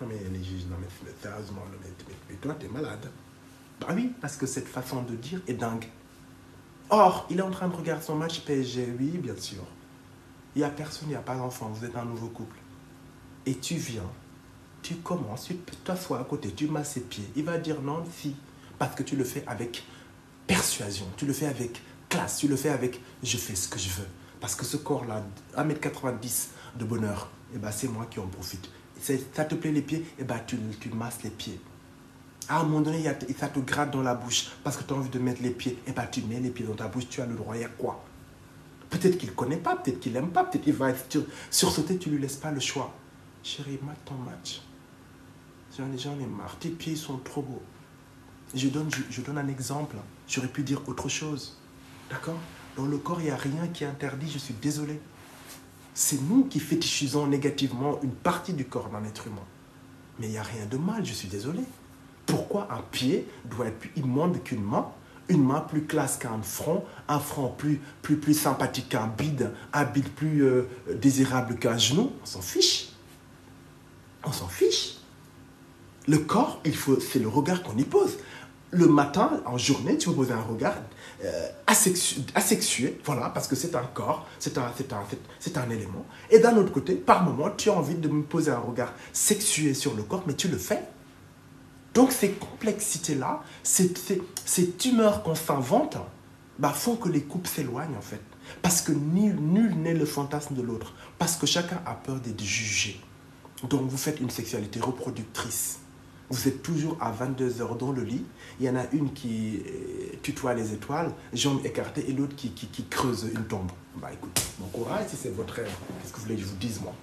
Non, mais les juges, non, mais sérieusement, mais, mais, mais toi, t'es malade. Bah oui, parce que cette façon de dire est dingue. Or, il est en train de regarder son match PSG, oui, bien sûr. Il n'y a personne, il n'y a pas d'enfant, vous êtes un nouveau couple. Et tu viens, tu commences, tu t'assois à côté, tu masses ses pieds. Il va dire non, si. Parce que tu le fais avec persuasion, tu le fais avec classe, tu le fais avec je fais ce que je veux. Parce que ce corps-là, 1m90 de bonheur, eh ben, c'est moi qui en profite. Ça te plaît les pieds, eh ben, tu, tu masses les pieds. À un moment donné, ça te gratte dans la bouche parce que tu as envie de mettre les pieds. Et eh bien, tu mets les pieds dans ta bouche, tu as le droit. Il y a quoi? Peut-être qu'il ne connaît pas, peut-être qu'il n'aime pas, peut-être qu'il va sursauter, tu ne lui laisses pas le choix. Chérie, mate ton match. J'en ai, marre. Tes pieds sont trop beaux. Je donne, je, donne un exemple. J'aurais pu dire autre chose. D'accord? Dans le corps, il n'y a rien qui est interdit. Je suis désolé. C'est nous qui fétichisons négativement une partie du corps d'un être humain. Mais il n'y a rien de mal, je suis désolé. Pourquoi un pied doit être plus immonde qu'une main une main plus classe qu'un front, un front plus, plus, sympathique qu'un bide, un bide plus euh, désirable qu'un genou, on s'en fiche. On s'en fiche. Le corps, il faut, c'est le regard qu'on y pose. Le matin, en journée, tu peux poser un regard euh, asexué, voilà, parce que c'est un corps, c'est un, c'est un, c'est un élément. Et d'un autre côté, par moment, tu as envie de me poser un regard sexué sur le corps, mais tu le fais. Donc ces complexités-là, ces, tumeurs qu'on s'invente, bah, font que les couples s'éloignent en fait. Parce que nul, n'est le fantasme de l'autre. Parce que chacun a peur d'être jugé. Donc vous faites une sexualité reproductrice. Vous êtes toujours à 22 heures dans le lit. Il y en a une qui euh, tutoie les étoiles, jambes écartées, et l'autre qui, qui, qui, creuse une tombe. Bah écoute, bon courage si c'est votre rêve. Qu'est-ce que vous voulez que je vous dise, moi?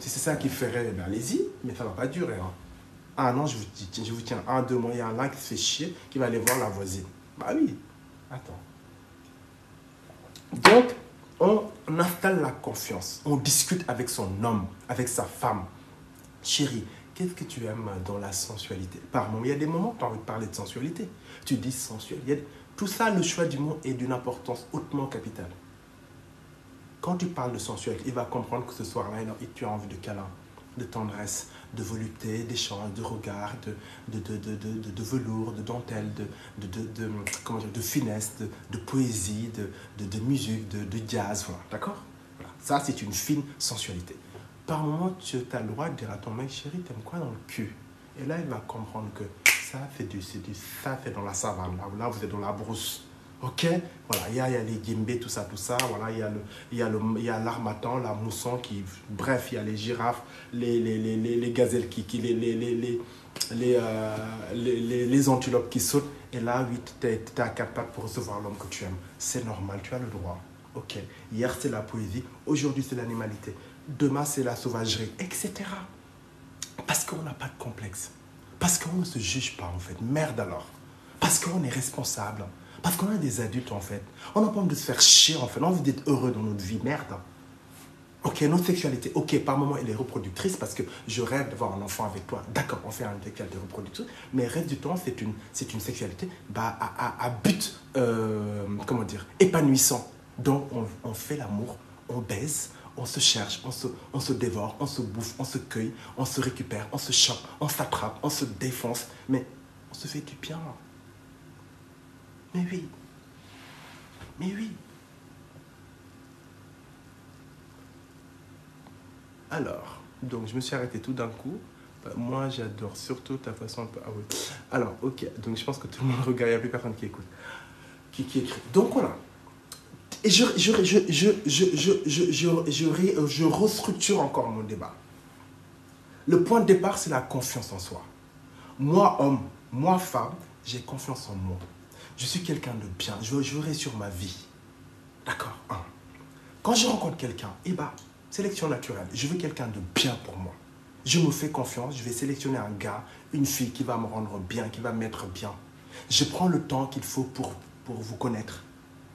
Si c'est ça qui ferait, ben allez-y, mais ça ne va pas durer. Hein. Ah non, je vous, je vous tiens un, deux mois, il y a un là qui se fait chier, qui va aller voir la voisine. Bah oui, attends. Donc, on installe la confiance. On discute avec son homme, avec sa femme. Chérie, qu'est-ce que tu aimes dans la sensualité? Par moment, il y a des moments où tu as envie de parler de sensualité. Tu dis sensualité. Tout ça, le choix du mot est d'une importance hautement capitale. Quand tu parles de sensualité, il va comprendre que ce soir-là, tu as envie de câlin, de tendresse, de volupté, d'échange, de regard, de, de, de, de, velours, de dentelle, de, de, comment dire, de finesse, de, poésie, de, musique, de, jazz. Voilà, d'accord? Voilà. Ça, c'est une fine sensualité. Par moment, tu as le droit de dire à ton mec, chérie, t'aimes quoi dans le cul? Et là, il va comprendre que ça, c'est du, du, ça, c'est dans la savane. Là, vous êtes dans la brousse. Ok Voilà, il y a, les gimbés, tout ça, tout ça. Voilà, il y a l'armatan, la mousson qui, bref, il y a les girafes, les, les, les, les, gazelles qui, qui les, les, euh, les, antilopes qui sautent. Et là, oui, tu es, à quatre pattes pour recevoir l'homme que tu aimes. C'est normal, tu as le droit. Ok. Hier, c'est la poésie. Aujourd'hui, c'est l'animalité. Demain, c'est la sauvagerie, etc. Parce qu'on n'a pas de complexe. Parce qu'on ne se juge pas, en fait. Merde alors. Parce qu'on est responsable. Parce qu'on est des adultes en fait. On n'a pas envie de se faire chier en fait. On a envie d'être heureux dans notre vie. Merde. Ok, notre sexualité, ok, par moment elle est reproductrice parce que je rêve d'avoir un enfant avec toi. D'accord, on fait une sexualité reproductrice, mais reste du temps, c'est une, une sexualité bah, à, but, euh, comment dire, épanouissant. Donc on, on fait l'amour, on baise, on se cherche, on se, on se dévore, on se bouffe, on se cueille, on se récupère, on se chope, on s'attrape, on se défonce, mais on se fait du bien. Mais oui. Mais oui. Alors, donc je me suis arrêté tout d'un coup. Euh, moi, j'adore surtout ta façon un peu. Ah oui. Alors, ok. Donc, je pense que tout le monde regarde. Il n'y a plus personne qui écoute. Qui, qui écrit. Donc, voilà. Et je, je, je, je, je, je, je, je, je restructure encore mon débat. Le point de départ, c'est la confiance en soi. Moi, homme, moi, femme, j'ai confiance en moi je suis quelqu'un de bien, je veux, sur ma vie. D'accord Quand je rencontre quelqu'un, eh bien, sélection naturelle, je veux quelqu'un de bien pour moi. Je me fais confiance, je vais sélectionner un gars, une fille qui va me rendre bien, qui va m'être bien. Je prends le temps qu'il faut pour, pour vous connaître.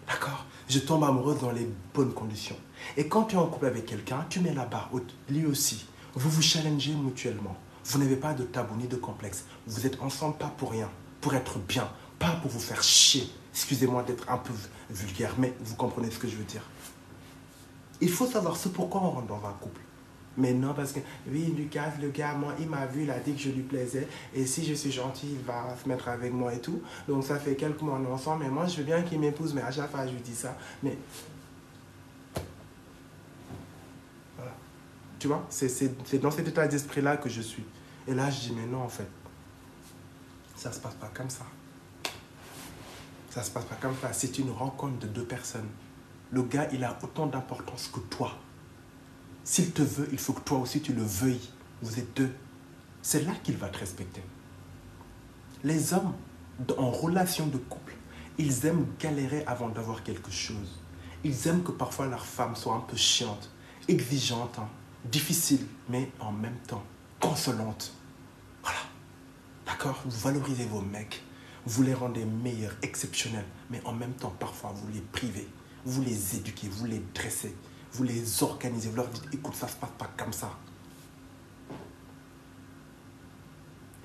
D'accord? Je tombe amoureuse dans les bonnes conditions. Et quand tu es en couple avec quelqu'un, tu mets la barre haute, lui aussi. Vous vous challengez mutuellement. Vous n'avez pas de tabou ni de complexe. Vous êtes ensemble pas pour rien, pour être bien, pas pour vous faire chier. Excusez-moi d'être un peu vulgaire, mais vous comprenez ce que je veux dire. Il faut savoir ce pourquoi on rentre dans un couple. Mais non, parce que, oui, Lucas, le gars, moi, il m'a vu, il a dit que je lui plaisais. Et si je suis gentil, il va se mettre avec moi et tout. Donc, ça fait quelques mois ensemble. Mais moi, je veux bien qu'il m'épouse, mais à chaque fois, je lui dis ça. Mais. Voilà. Tu vois, c'est dans cet état d'esprit-là que je suis. Et là, je dis, mais non, en fait. Ça se passe pas comme ça. Ça se passe pas comme ça. C'est une rencontre de deux personnes. Le gars, il a autant d'importance que toi. S'il te veut, il faut que toi aussi tu le veuilles. Vous êtes deux. C'est là qu'il va te respecter. Les hommes en relation de couple, ils aiment galérer avant d'avoir quelque chose. Ils aiment que parfois leur femme soit un peu chiante, exigeante, hein, difficile, mais en même temps consolante. Voilà. D'accord? Vous valorisez vos mecs vous les rendez meilleurs, exceptionnels, mais en même temps, parfois, vous les privez, vous les éduquez, vous les dressez, vous les organisez, vous leur dites, écoute, ça ne se passe pas comme ça.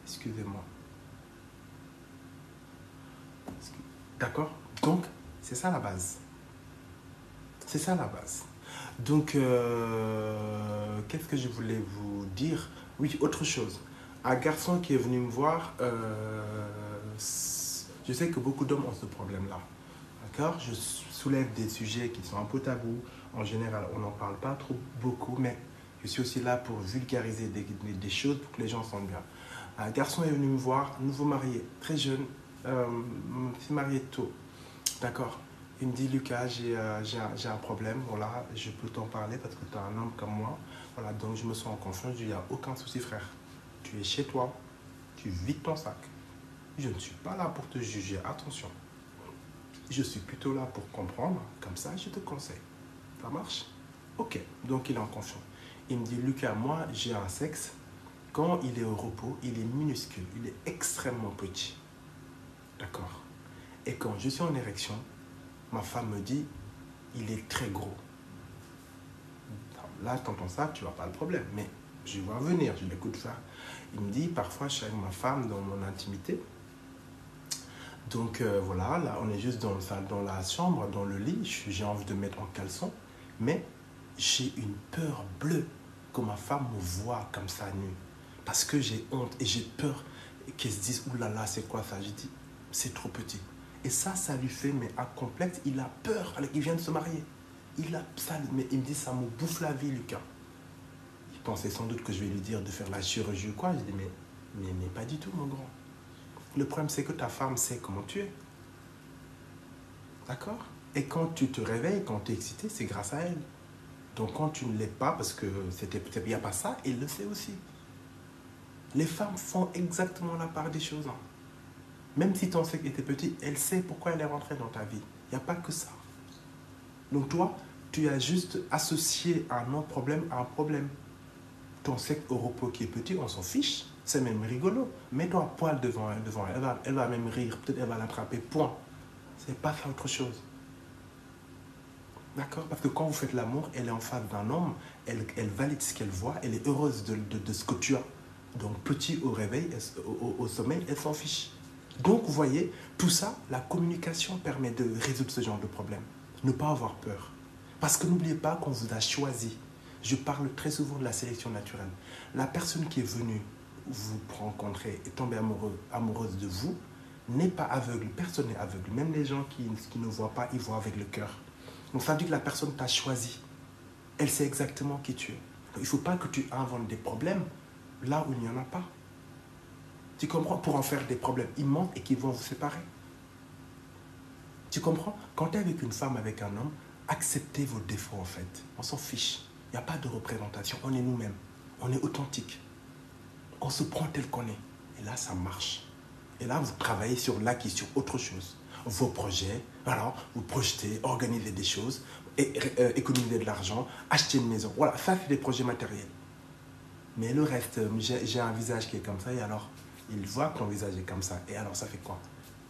Excusez-moi. D'accord? Donc, c'est ça la base. C'est ça la base. Donc, euh, qu'est-ce que je voulais vous dire? Oui, autre chose. Un garçon qui est venu me voir, euh, je sais que beaucoup d'hommes ont ce problème-là. D'accord? Je soulève des sujets qui sont un peu tabous. En général, on n'en parle pas trop beaucoup, mais je suis aussi là pour vulgariser des, choses pour que les gens sentent bien. Un garçon est venu me voir, nouveau marié, très jeune, euh, marié tôt. D'accord? Il me dit, Lucas, euh, j'ai un problème, voilà, je peux t'en parler parce que tu es un homme comme moi. Voilà, donc je me sens en confiance, je dis, il n'y a aucun souci, frère. Tu es chez toi, tu vides ton sac. Je ne suis pas là pour te juger, attention. Je suis plutôt là pour comprendre, comme ça je te conseille. Ça marche? Ok, donc il est en confiance. Il me dit, Lucas, moi j'ai un sexe, quand il est au repos, il est minuscule, il est extrêmement petit. D'accord Et quand je suis en érection, ma femme me dit, il est très gros. Là, t'entends ça, tu vois pas le problème. Mais je vois venir, je l'écoute faire. Il me dit, parfois, je suis avec ma femme dans mon intimité. Donc euh, voilà, là, on est juste dans, la chambre, dans le lit. J'ai envie de mettre en caleçon. Mais j'ai une peur bleue que ma femme me voit comme ça nu. Parce que j'ai honte et j'ai peur qu'elle se dise, oulala, là là, c'est quoi ça? J'ai dit, c'est trop petit. Et ça, ça lui fait mais un complexe. Il a peur. Il vient de se marier. Il a ça, mais il me dit ça me bouffe la vie, Lucas. Il pensait sans doute que je vais lui dire de faire la chirurgie ou quoi. Je dis mais, mais pas du tout, mon grand. Le problème, c'est que ta femme sait comment tu es. D'accord? Et quand tu te réveilles, quand tu es excité, c'est grâce à elle. Donc quand tu ne l'es pas, parce que c'était peut-être a pas ça, il le sait aussi. Les femmes font exactement la part des choses. Hein. Même si ton sexe était petit, elle sait pourquoi elle est rentrée dans ta vie. Il n'y a pas que ça. Donc toi, tu as juste associé un autre problème à un problème. Ton sexe au repos qui est petit, on s'en fiche. C'est même rigolo. Mets-toi à poil devant elle. Devant elle. va, elle va même rire. Peut-être elle va l'attraper. Point. C'est pas faire autre chose. D'accord? Parce que quand vous faites l'amour, elle est en face d'un homme. Elle, elle valide ce qu'elle voit. Elle est heureuse de, de, ce que tu as. Donc petit au réveil, au sommeil, elle s'en fiche. Donc, vous voyez, tout ça, la communication permet de résoudre ce genre de problème. Ne pas avoir peur. Parce que n'oubliez pas qu'on vous a choisi. Je parle très souvent de la sélection naturelle. La personne qui est venue vous rencontrer et tomber amoureux, amoureuse de vous n'est pas aveugle. Personne n'est aveugle. Même les gens qui, qui ne voient pas, ils voient avec le cœur. Donc ça veut dire que la personne t'a choisi. Elle sait exactement qui tu es. il ne faut pas que tu inventes des problèmes là où il n'y en a pas. Tu comprends? Pour en faire des problèmes immenses et qui vont vous séparer. Tu comprends? Quand tu es avec une femme, avec un homme, acceptez vos défauts en fait. On s'en fiche. Il n'y a pas de représentation. On est nous-mêmes. On est authentique. On se prend tel qu'on est. Et là, ça marche. Et là, vous travaillez sur l'acquis, sur autre chose. Vos projets, alors vous projetez, organisez des choses, euh, économisez de l'argent, acheter une maison. Voilà, ça, c'est des projets matériels. Mais le reste, j'ai un visage qui est comme ça, et alors il voit que ton visage est comme ça. Et alors, ça fait quoi?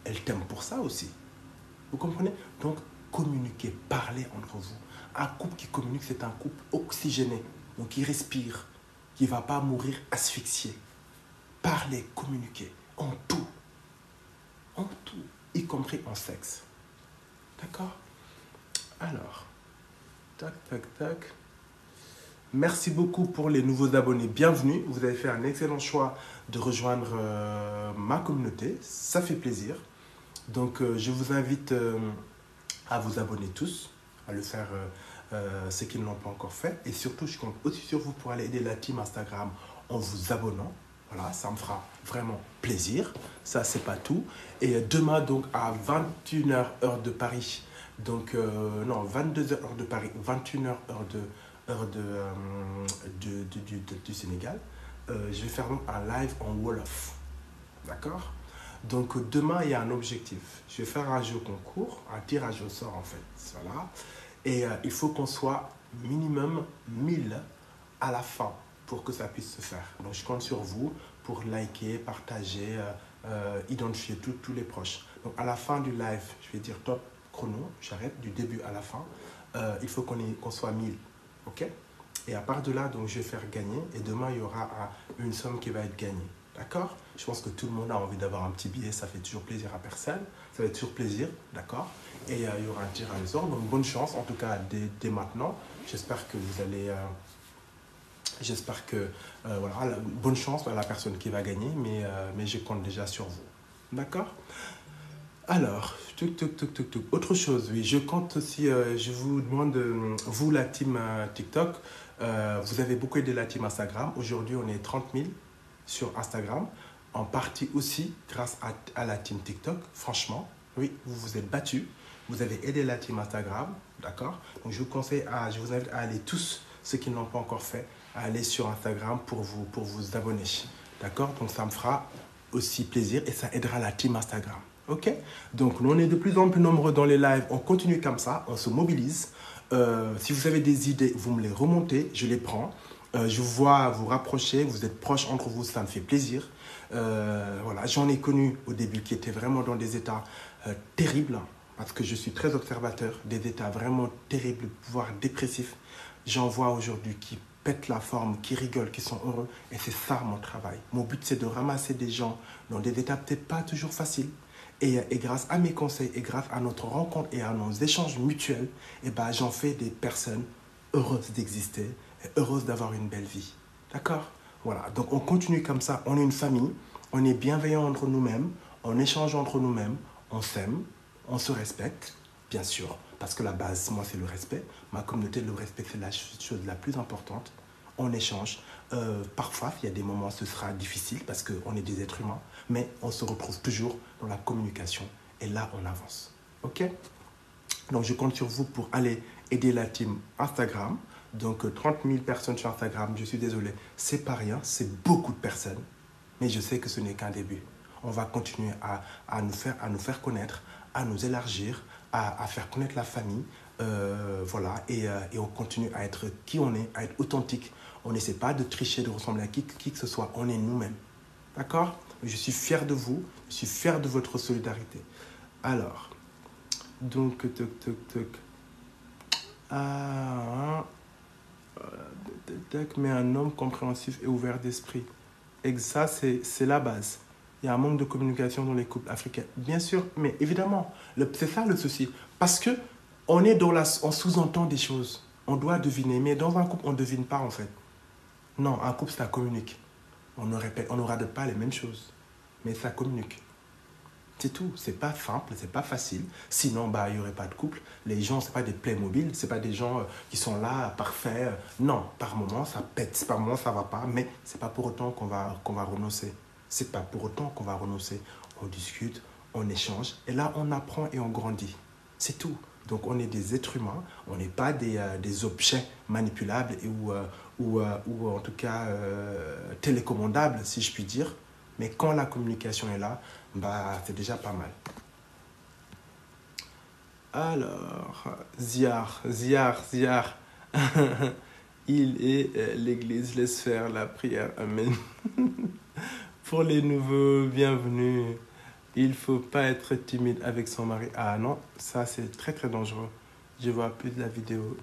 Elle t'aime pour ça aussi. Vous comprenez? Donc, communiquez, parlez entre vous. Un couple qui communique, c'est un couple oxygéné. Donc, qui respire, qui ne va pas mourir asphyxié. Parlez, communiquez, en tout. En tout, y compris en sexe. D'accord? Alors, tac, tac, tac. Merci beaucoup pour les nouveaux abonnés. Bienvenue. Vous avez fait un excellent choix de rejoindre euh, ma communauté. Ça fait plaisir. Donc, euh, je vous invite euh, à vous abonner tous, à le faire ceux qui ne l'ont pas encore fait. Et surtout, je compte aussi sur vous pour aller aider la team Instagram en vous abonnant. Voilà, ça me fera vraiment plaisir. Ça, c'est pas tout. Et demain, donc, à 21h, heure de Paris. Donc, non, 22h, heure de Paris, 21h, heure de heure de, du, du, Sénégal, euh, je vais faire un live en Wolof. D'accord? Donc demain, il y a un objectif. Je vais faire un jeu concours, un tirage au sort en fait. Voilà. Et euh, il faut qu'on soit minimum 1000 à la fin pour que ça puisse se faire. Donc je compte sur vous pour liker, partager, euh, identifier tous les proches. Donc à la fin du live, je vais dire top chrono, j'arrête du début à la fin. il faut qu'on qu'on soit 1000 OK? Et à part de là, donc, je vais faire gagner. Et demain, il y aura une somme qui va être gagnée. D'accord? Je pense que tout le monde a envie d'avoir un petit billet. Ça fait toujours plaisir à personne. Ça fait toujours plaisir. D'accord? Et euh, il y aura un tirage au sort. Donc, bonne chance, en tout cas, dès, maintenant. J'espère que vous allez... Euh, j'espère que... Euh, voilà, bonne chance à la personne qui va gagner. Mais, mais je compte déjà sur vous. D'accord? Alors, tuk, tuk, tuk, tuk. autre chose, oui, je compte aussi, je vous demande, vous la team TikTok, vous avez beaucoup aidé la team Instagram. Aujourd'hui, on est 30 000 sur Instagram, en partie aussi grâce à, à la team TikTok. Franchement, oui, vous vous êtes battus. Vous avez aidé la team Instagram, d'accord? Donc, je vous conseille, à, je vous invite à aller tous, ceux qui ne l'ont pas encore fait, à aller sur Instagram pour vous, pour vous abonner. D'accord? Donc, ça me fera aussi plaisir et ça aidera la team Instagram. Ok? Donc, nous, on est de plus en plus nombreux dans les lives. On continue comme ça, on se mobilise. Euh, si vous avez des idées, vous me les remontez, je les prends. Euh, je vous vois vous rapprocher, vous êtes proches entre vous, ça me fait plaisir. Euh, voilà, j'en ai connu au début qui étaient vraiment dans des états terribles, parce que je suis très observateur, des états vraiment terribles, voire dépressifs. J'en vois aujourd'hui qui pètent la forme, qui rigolent, qui sont heureux, et c'est ça mon travail. Mon but, c'est de ramasser des gens dans des états peut-être pas toujours faciles, et, grâce à mes conseils et grâce à notre rencontre et à nos échanges mutuels, et ben, j'en fais des personnes heureuses d'exister et heureuses d'avoir une belle vie. D'accord? Voilà, donc on continue comme ça. On est une famille, on est bienveillant entre nous-mêmes, on échange entre nous-mêmes, on s'aime, on se respecte, bien sûr, parce que la base, moi, c'est le respect. Ma communauté, le respect, c'est la chose la plus importante. On échange. Euh, parfois, il y a des moments, ce sera difficile parce qu'on est des êtres humains, mais on se retrouve toujours dans la communication et là, on avance. OK? Donc, je compte sur vous pour aller aider la team Instagram. Donc, 30 000 personnes sur Instagram, je suis désolé, c'est pas rien, c'est beaucoup de personnes, mais je sais que ce n'est qu'un début. On va continuer à, à, nous faire, à nous faire connaître, à nous élargir, à, à faire connaître la famille, euh, voilà, et, euh, et, on continue à être qui on est, à être authentique. On n'essaie pas de tricher, de ressembler à qui, qui que ce soit, on est nous-mêmes. D'accord? Je suis fier de vous, je suis fier de votre solidarité. Alors, donc, toc, toc, toc. Ah, mais un homme compréhensif et ouvert d'esprit. Et ça, c'est la base. Il y a un manque de communication dans les couples africains. Bien sûr, mais évidemment, c'est ça le souci. Parce que on est dans la, on sous-entend des choses. On doit deviner, mais dans un couple, on ne devine pas en fait. Non, un couple, ça communique. On ne répète, on n'aura pas les mêmes choses, mais ça communique. C'est tout. C'est pas simple, c'est pas facile. Sinon, bah, il n'y aurait pas de couple. Les gens, c'est pas des Playmobil, c'est pas des gens euh, qui sont là, parfaits. Non, par moment, ça pète, par moment, ça va pas, mais c'est pas pour autant qu'on va, qu'on va renoncer. C'est pas pour autant qu'on va renoncer. On discute, on échange, et là, on apprend et on grandit. C'est tout. Donc, on est des êtres humains, on n'est pas des, euh, des, objets manipulables ou, euh, ou, euh, ou, en tout cas télécommandables, si je puis dire. Mais quand la communication est là, bah, c'est déjà pas mal. Alors, Ziar, Ziar, Ziar. Il et l'Église laisse faire la prière. Amen. Pour les nouveaux, bienvenue. Il faut pas être timide avec son mari. Ah non, ça c'est très très dangereux. Je vois plus de la vidéo.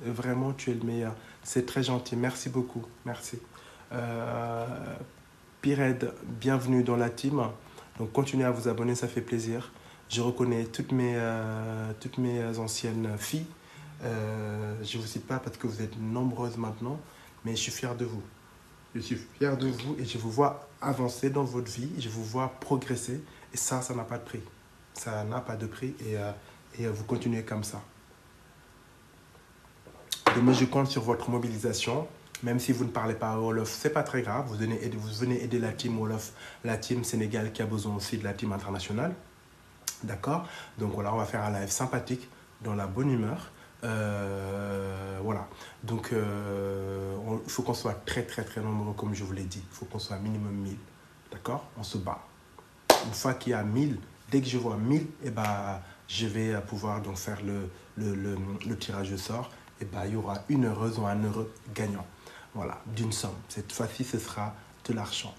Vraiment, tu es le meilleur. C'est très gentil. Merci beaucoup. Merci. Euh, Pired, bienvenue dans la team. Donc continuez à vous abonner, ça fait plaisir. Je reconnais toutes mes, euh, toutes mes anciennes filles. Euh, je ne vous cite pas parce que vous êtes nombreuses maintenant, mais je suis fier de vous. Je suis fier de vous et je vous vois avancer dans votre vie, je vous vois progresser. Et ça, ça n'a pas de prix. Ça n'a pas de prix et, euh, et vous continuez comme ça. Demain, je compte sur votre mobilisation. Même si vous ne parlez pas Wolof, c'est pas très grave. Vous venez, aider, vous venez aider la team Wolof, la team Sénégal qui a besoin aussi de la team internationale. D'accord? Donc voilà, on va faire un live sympathique, dans la bonne humeur. Euh, voilà. Donc, euh, il faut qu'on soit très, très, très nombreux, comme je vous l'ai dit. Il faut qu'on soit minimum 1000. D'accord? On se bat. Une fois qu'il y a 1000, dès que je vois 1000, eh ben, je vais pouvoir donc faire le tirage de sort. Et eh ben, il y aura une heureuse ou un heureux gagnant. Voilà, d'une somme. Cette fois-ci, ce sera de l'argent.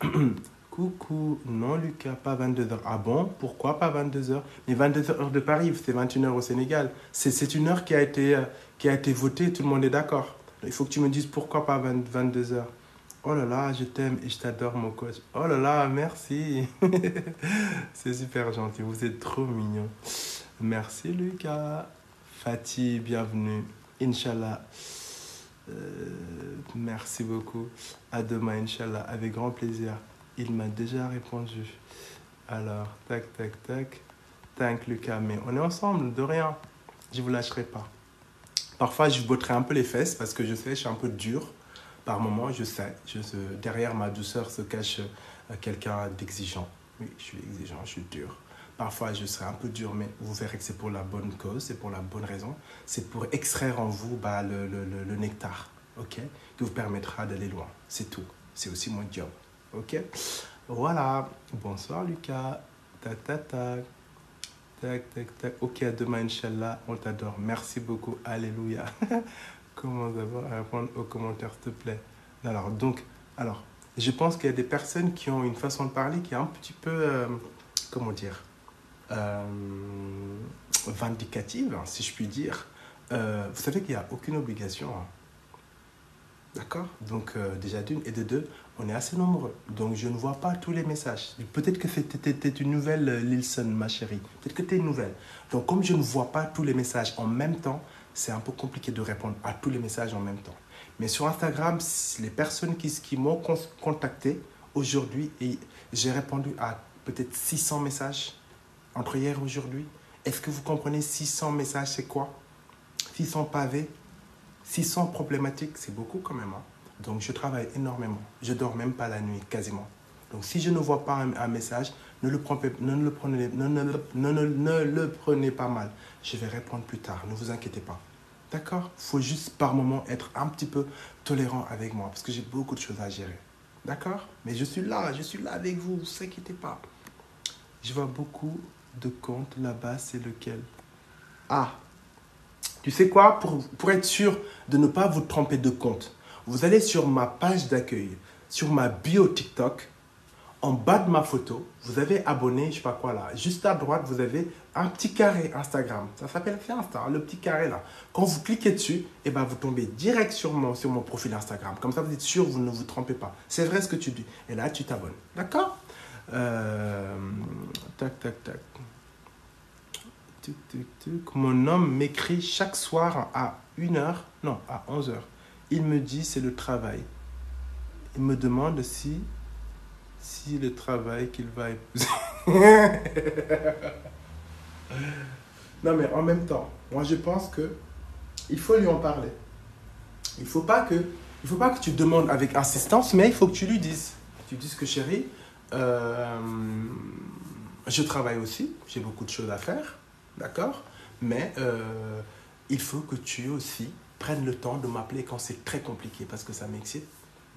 Coucou, non Lucas, pas 22h. Ah bon? Pourquoi pas 22h Mais 22h heure de Paris, c'est 21h au Sénégal. C'est une heure qui a, été, qui a été votée, tout le monde est d'accord. Il faut que tu me dises pourquoi pas 22h. Oh là là, je t'aime et je t'adore mon coach. Oh là là, merci. c'est super gentil, vous êtes trop mignon. Merci Lucas. Fatih, bienvenue. Inch'Allah. Euh, merci beaucoup. À demain, Inch'Allah, avec grand plaisir. Il m'a déjà répondu. Alors, tac, tac, tac. Tac, Lucas, mais on est ensemble, de rien. Je vous lâcherai pas. Parfois, je vous botterai un peu les fesses parce que je sais, je suis un peu dur. Par moments, je sais. Je, derrière ma douceur se cache euh, quelqu'un d'exigeant. Oui, je suis exigeant, je suis dur. Parfois, je serai un peu dur, mais vous verrez que c'est pour la bonne cause, c'est pour la bonne raison. C'est pour extraire en vous bah, le, le, le, nectar, ok Qui vous permettra d'aller loin. C'est tout. C'est aussi mon job, ok Voilà. Bonsoir, Lucas. Ta, ta, ta. Tac, tac, tac. Ok, à demain, Inch'Allah. On t'adore. Merci beaucoup. Alléluia. Comment d'abord répondre aux commentaires, s'il te plaît? Alors, donc, alors, je pense qu'il y a des personnes qui ont une façon de parler qui est un petit peu, euh, comment dire, euh, vindicative, si je puis dire. Euh, vous savez qu'il n'y a aucune obligation. Hein. D'accord? Donc, déjà d'une et de deux, on est assez nombreux. Donc, je ne vois pas tous les messages. Peut-être que c'était une nouvelle, Lilson, ma chérie. Peut-être que tu es une nouvelle. Donc, comme je ne vois pas tous les messages en même temps, c'est un peu compliqué de répondre à tous les messages en même temps. Mais sur Instagram, les personnes qui, qui m'ont contacté aujourd'hui, et j'ai répondu à peut-être 600 messages entre hier et aujourd'hui. Est-ce que vous comprenez 600 messages, c'est quoi? 600 pavés, 600 problématiques, c'est beaucoup quand même. Hein. Donc je travaille énormément. Je dors même pas la nuit, quasiment. Donc si je ne vois pas un, message, ne le, prenez, pas mal. Je vais répondre plus tard, ne vous inquiétez pas. D'accord? Il faut juste par moment être un petit peu tolérant avec moi parce que j'ai beaucoup de choses à gérer. D'accord? Mais je suis là, je suis là avec vous, ne vous inquiétez pas. Je vois beaucoup de comptes là-bas, c'est lequel? Ah Tu sais quoi? Pour, pour être sûr de ne pas vous tromper de compte, vous allez sur ma page d'accueil, sur ma bio TikTok, en bas de ma photo, vous avez abonné, je sais pas quoi là. Juste à droite, vous avez un petit carré Instagram. Ça s'appelle Insta, le petit carré là. Quand vous cliquez dessus, eh ben, vous tombez direct sur mon, sur mon profil Instagram. Comme ça, vous êtes sûr, vous ne vous trompez pas. C'est vrai ce que tu dis. Et là, tu t'abonnes. D'accord euh, Tac, tac, tac. Mon homme m'écrit chaque soir à 1h, non, à 11h. Il me dit c'est le travail. Il me demande si si le travail qu'il va épouser. non, mais en même temps, moi je pense que il faut lui en parler. Il faut pas que, il faut pas que tu demandes avec insistance, mais il faut que tu lui dises. Tu dises que chérie, euh, je travaille aussi, j'ai beaucoup de choses à faire, d'accord Mais euh, il faut que tu aussi prennes le temps de m'appeler quand c'est très compliqué parce que ça m'excite,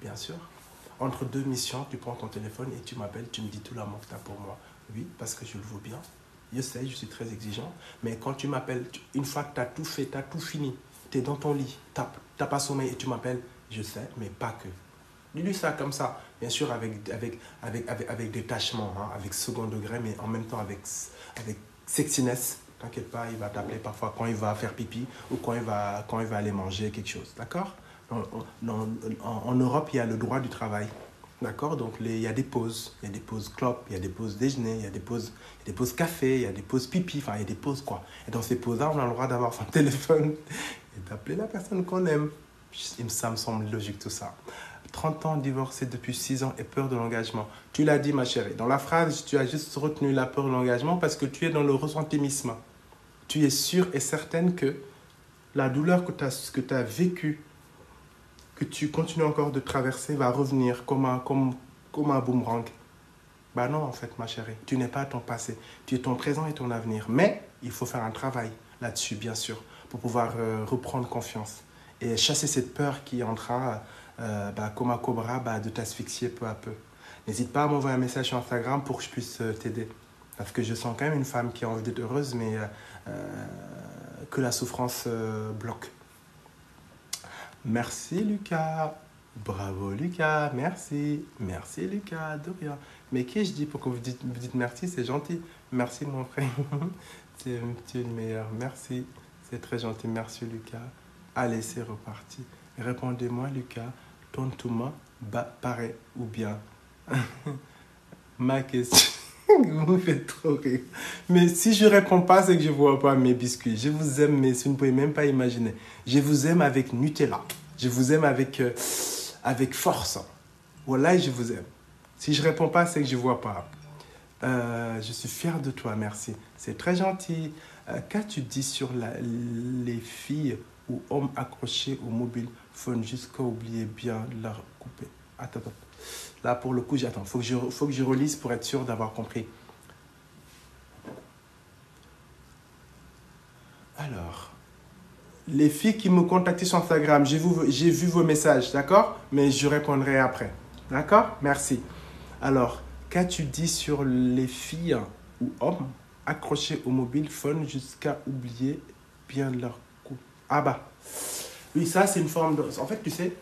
bien sûr entre deux missions, tu prends ton téléphone et tu m'appelles, tu me dis tout l'amour que tu as pour moi. Oui, parce que je le veux bien. Je sais, je suis très exigeant. Mais quand tu m'appelles, une fois que tu as tout fait, tu as tout fini, tu es dans ton lit, tu n'as pas sommeil et tu m'appelles, je sais, mais pas que. Dis-lui ça comme ça, bien sûr avec, avec, avec, avec, avec détachement, hein, avec second degré, mais en même temps avec, avec sexiness. T'inquiète pas, il va t'appeler parfois quand il va faire pipi ou quand il va, quand il va aller manger quelque chose. D'accord? En, Europe, il y a le droit du travail. D'accord? Donc, il y a des pauses. Il y a des pauses clopes, il y a des pauses déjeuner, il y a des pauses, des pauses café, il y a des pauses pipi, enfin, il y a des pauses quoi. Et dans ces pauses-là, on a le droit d'avoir son téléphone et d'appeler la personne qu'on aime. Ça me semble logique tout ça. 30 ans divorcé depuis 6 ans et peur de l'engagement. Tu l'as dit, ma chérie. Dans la phrase, tu as juste retenu la peur de l'engagement parce que tu es dans le ressentimisme. Tu es sûre et certaine que la douleur que tu as, vécue que tu continues encore de traverser va revenir comme un, comme, comme un boomerang. Bah non, en fait, ma chérie, tu n'es pas ton passé, tu es ton présent et ton avenir. Mais il faut faire un travail là-dessus, bien sûr, pour pouvoir euh, reprendre confiance et chasser cette peur qui est euh, bah, comme un cobra, bah, de t'asphyxier peu à peu. N'hésite pas à m'envoyer un message sur Instagram pour que je puisse euh, t'aider. Parce que je sens quand même une femme qui a envie d'être heureuse, mais que la souffrance bloque. Merci Lucas. Bravo Lucas, merci. Merci Lucas, de rien. Mais qui je dis pour que vous dites, dites merci, c'est gentil. Merci mon frère. tu es le meilleur. Merci. C'est très gentil. Merci Lucas. Allez, c'est reparti. Répondez-moi Lucas. Ton tout paraît ou bien? Ma question. vous me faites trop rire. Mais si je réponds pas, c'est que je vois pas mes biscuits. Je vous aime, mais vous ne pouvez même pas imaginer. Je vous aime avec Nutella. Je vous aime avec, euh, avec force. Voilà, je vous aime. Si je réponds pas, c'est que je vois pas. Euh, je suis fier de toi, merci. C'est très gentil. Euh, Qu'as-tu dit sur la- les filles ou hommes accrochés au mobile phone? Jusqu'à oublier bien leur couper Attends, attends. Là, pour le coup, j'attends. Faut que je, faut que je relise pour être sûr d'avoir compris. Alors, les filles qui me contactent sur Instagram, j'ai vu, vos messages, d'accord? Mais je répondrai après. D'accord? Merci. Alors, qu'as-tu dit sur les filles ou hommes accrochés au mobile phone jusqu'à oublier bien leur coup Ah bah, oui, ça c'est une forme de... En fait, tu sais,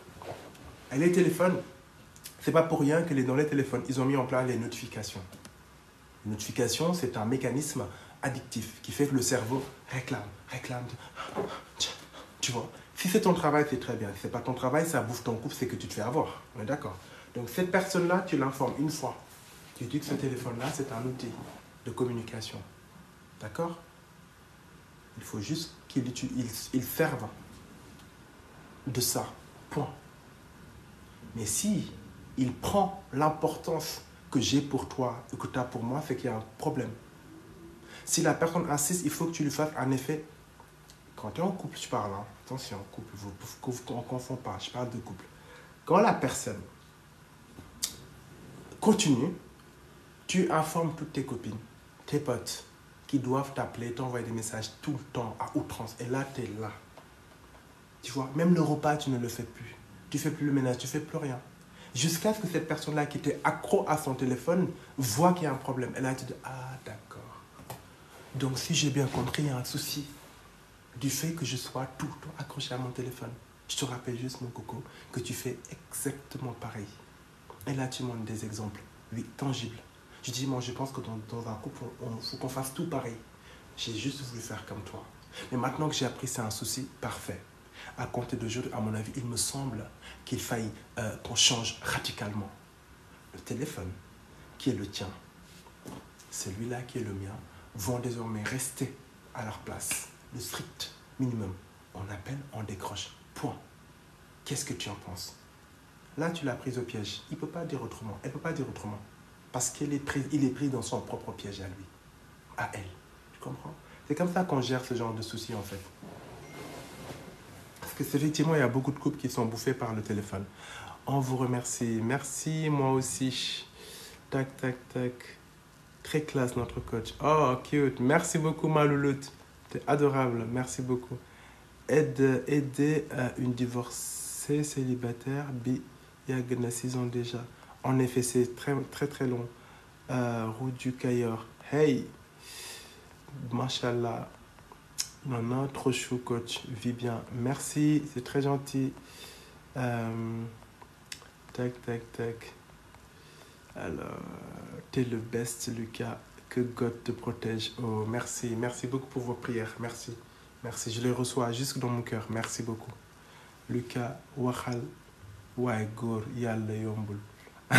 les téléphones, c'est pas pour rien que les, dans les téléphones, ils ont mis en place les notifications. Les notifications, c'est un mécanisme addictif qui fait que le cerveau réclame, réclame. Tu vois, si c'est ton travail, c'est très bien. Si c'est pas ton travail, ça bouffe ton couple, c'est que tu te fais avoir. On est d'accord Donc cette personne-là, tu l'informes une fois. Tu dis que ce téléphone-là, c'est un outil de communication. D'accord? Il faut juste qu'il il serve de ça. Point. Mais si il prend l'importance que j'ai pour toi et que tu as pour moi, c'est qu'il y a un problème. Si la personne insiste, il faut que tu lui fasses un effet. Quand tu es en couple, je parle, hein. attention, couple, vous ne confond pas, je parle de couple. Quand la personne continue, tu informes toutes tes copines, tes potes, qui doivent t'appeler, t'envoyer des messages tout le temps à outrance. Et là, tu es là. Tu vois, même le repas, tu ne le fais plus. Tu fais plus le ménage, tu fais plus rien. Jusqu'à ce que cette personne-là qui était accro à son téléphone voit qu'il y a un problème. Là, tu dis, ah, d'accord. Donc, si j'ai bien compris, il y a un souci du fait que je sois tout le accroché à mon téléphone. Je te rappelle juste, mon coco, que tu fais exactement pareil. Et là, tu montres des exemples, oui, tangibles. Je dis, moi, je pense que dans, dans un couple, il faut qu'on fasse tout pareil. J'ai juste voulu faire comme toi. Mais maintenant que j'ai appris c'est un souci, parfait. À compter jour, à mon avis, il me semble qu'il faille euh, qu'on change radicalement. Le téléphone, qui est le tien, celui-là qui est le mien, vont désormais rester à leur place. Le strict minimum. On appelle, on décroche. Point. Qu'est-ce que tu en penses? Là, tu l'as prise au piège. Il ne peut pas dire autrement. Elle ne peut pas dire autrement. Parce qu'il est, pris, est pris dans son propre piège à lui. À elle. Tu comprends? C'est comme ça qu'on gère ce genre de soucis, en fait. Parce que effectivement, il y a beaucoup de couples qui sont bouffés par le téléphone. On vous remercie. Merci, moi aussi. Tac, tac, tac. Très classe, notre coach. Oh, cute. Merci beaucoup, ma louloute. T'es adorable. Merci beaucoup. Aide, aider à une divorcée célibataire. Bi, il y a 6 ans déjà. En effet, c'est très, très, très long. Euh, route du Cayor. Hey! Mashallah. Non, trop chou, coach. Vis bien. Merci, c'est très gentil. Euh, tac, tac, tac. Alors, t'es le best, Lucas. Que God te protège. Oh, merci. Merci beaucoup pour vos prières. Merci. Merci. Je les reçois jusque dans mon cœur. Merci beaucoup. Lucas, waxal. Ouais, góor yàlla yombul.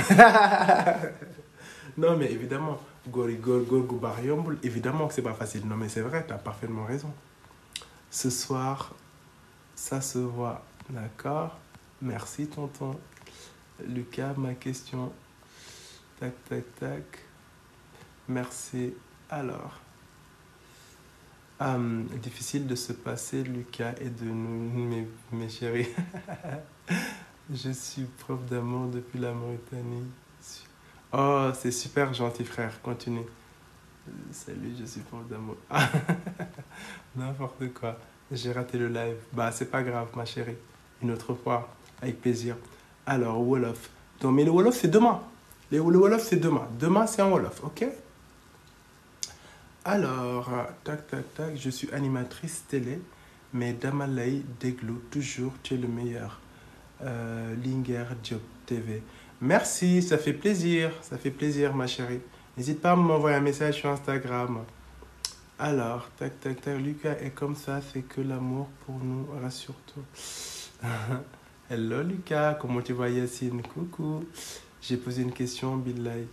non, mais évidemment, góor yi góor góor gu baax yombul. Évidemment que c'est pas facile. Non, mais c'est vrai, tu as parfaitement raison. Ce soir, ça se voit. D'accord? Merci, tonton. Lucas, ma question. Tac, tac, tac. Merci. Alors. Hum, difficile de se passer, Lucas, et de nous, mes, mes chéris. Je suis prof d'amour depuis la Mauritanie. Oh, c'est super gentil, frère. Continue. Salut, je suis prof d'amour. N'importe quoi. J'ai raté le live. Bah, c'est pas grave, ma chérie. Une autre fois, avec plaisir. Alors, Wolof. Non, mais le Wolof, c'est demain. Le, Wolof, c'est demain. Demain, c'est un Wolof, ok? Alors, tac, tac, tac. Je suis animatrice télé, mais Damalay Deglou, toujours, tu es le meilleur. Euh, Linger Job TV. Merci, ça fait plaisir. Ça fait plaisir, ma chérie. N'hésite pas à m'envoyer un message sur Instagram. Alors, tac, tac, tac, Lucas est comme ça, c'est que l'amour pour nous, rassure-toi. Hello Lucas, comment tu vas Yacine? Coucou. J'ai posé une question, Billahi.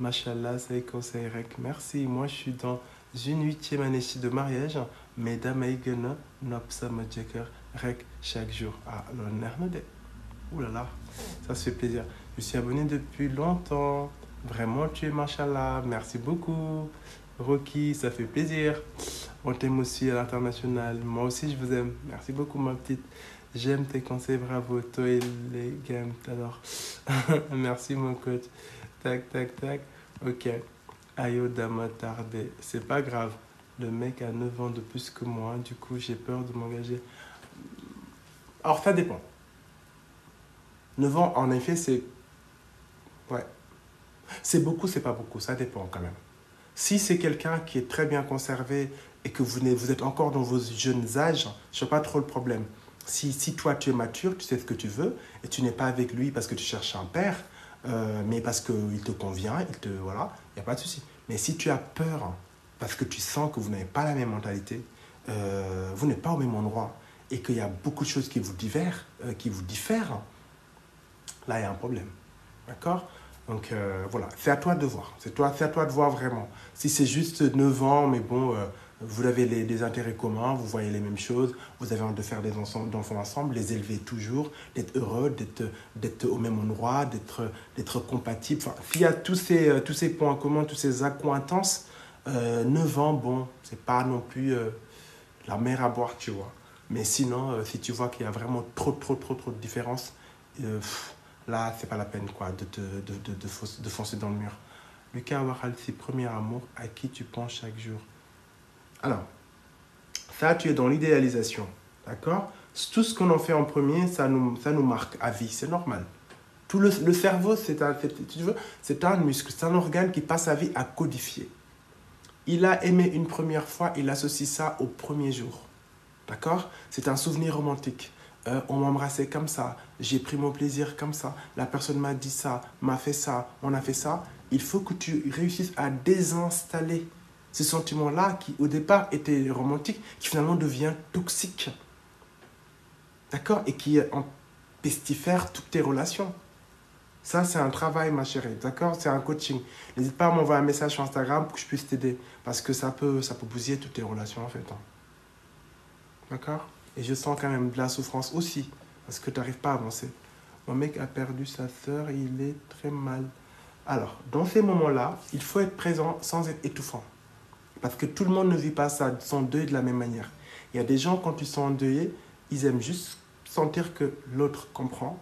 Machallah, ça est conseil rec. Merci, moi je suis dans une huitième année de mariage, nopp sama jëkkër rek chaque jour. Ah, de. Ouh là là, ça se fait plaisir. Je suis abonné depuis longtemps. Vraiment, tu es machallah. Merci beaucoup. Rocky, ça fait plaisir. On t'aime aussi à l'international. Moi aussi, je vous aime. Merci beaucoup, ma petite. J'aime tes conseils. Bravo. Toi et les games, alors. Merci, mon coach. Tac, tac, tac. Ok. Ayo tardé. C'est pas grave. Le mec a 9 ans de plus que moi. Du coup, j'ai peur de m'engager. Alors, ça dépend. 9 ans, en effet, c'est. Ouais. C'est beaucoup, c'est pas beaucoup. Ça dépend quand même. Si c'est quelqu'un qui est très bien conservé et que vous, vous êtes encore dans vos jeunes âges, je vois pas trop le problème. Si, si toi tu es mature, tu sais ce que tu veux et tu n'es pas avec lui parce que tu cherches un père, euh, mais parce qu'il te convient, il te voilà, il n'y a pas de souci. Mais si tu as peur parce que tu sens que vous n'avez pas la même mentalité, euh, vous n'êtes pas au même endroit et qu'il y a beaucoup de choses qui vous euh, qui vous diffèrent, là il y a un problème. D'accord? Donc voilà, c'est à toi de voir. C'est toi, à toi de voir vraiment. Si c'est juste 9 ans, mais bon, vous avez des intérêts communs, vous voyez les mêmes choses, vous avez envie de faire des enfants, ensemble, les élever toujours, d'être heureux, d'être au même endroit, d'être compatible. Enfin, s'il y a tous ces, euh, points communs, tous ces accointances, euh, 9 ans, bon, c'est pas non plus euh, la mer à boire, tu vois. Mais sinon, euh, si tu vois qu'il y a vraiment trop, trop, trop, trop de différences, là, c'est pas la peine quoi, de, de, de, de, foncer dans le mur. Lucas Waral, c'est premier amour à qui tu penses chaque jour alors, ça, tu es dans l'idéalisation. D'accord? Tout ce qu'on en fait en premier, ça nous, ça nous marque à vie. C'est normal. Tout le, cerveau, c'est un, un muscle, c'est un organe qui passe sa vie à codifier. Il a aimé une première fois, il associe ça au premier jour. D'accord? C'est un souvenir romantique. Euh, on m'embrassait comme ça, j'ai pris mon plaisir comme ça, la personne m'a dit ça, m'a fait ça, on a fait ça. Il faut que tu réussisses à désinstaller ce sentiment-là qui au départ était romantique, qui finalement devient toxique. D'accord? Et qui pestifère toutes tes relations. Ça, c'est un travail, ma chérie. D'accord? C'est un coaching. N'hésite pas à m'envoyer un message sur Instagram pour que je puisse t'aider. Parce que ça peut, ça peut bousiller toutes tes relations, en fait. Hein. D'accord? Et je sens quand même de la souffrance aussi. Parce que tu n'arrives pas à avancer. Mon mec a perdu sa sœur, il est très mal. Alors, dans ces moments-là, il faut être présent sans être étouffant. Parce que tout le monde ne vit pas ça, son deuil de la même manière. Il y a des gens, quand ils sont endeuillés, ils aiment juste sentir que l'autre comprend.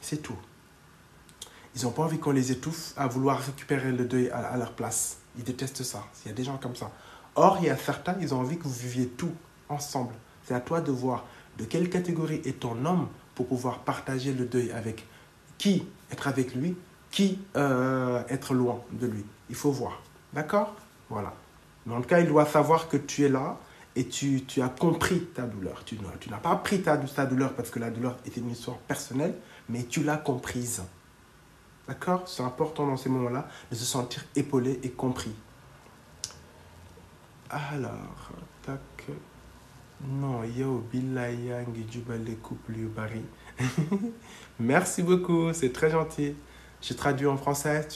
C'est tout. Ils n'ont pas envie qu'on les étouffe à vouloir récupérer le deuil à, leur place. Ils détestent ça. Il y a des gens comme ça. Or, il y a certains, ils ont envie que vous viviez tout ensemble. C'est à toi de voir de quelle catégorie est ton homme pour pouvoir partager le deuil avec qui être avec lui, qui euh, être loin de lui. Il faut voir. D'accord? Voilà. En tout cas, il doit savoir que tu es là et tu, as compris ta douleur. Tu, n'as pas pris ta, ta douleur parce que la douleur était une histoire personnelle, mais tu l'as comprise. D'accord? C'est important dans ces moments-là de se sentir épaulé et compris. Alors, Non, yo, billayangi jubale couple bari. Merci beaucoup, c'est très gentil. J'ai traduit en français.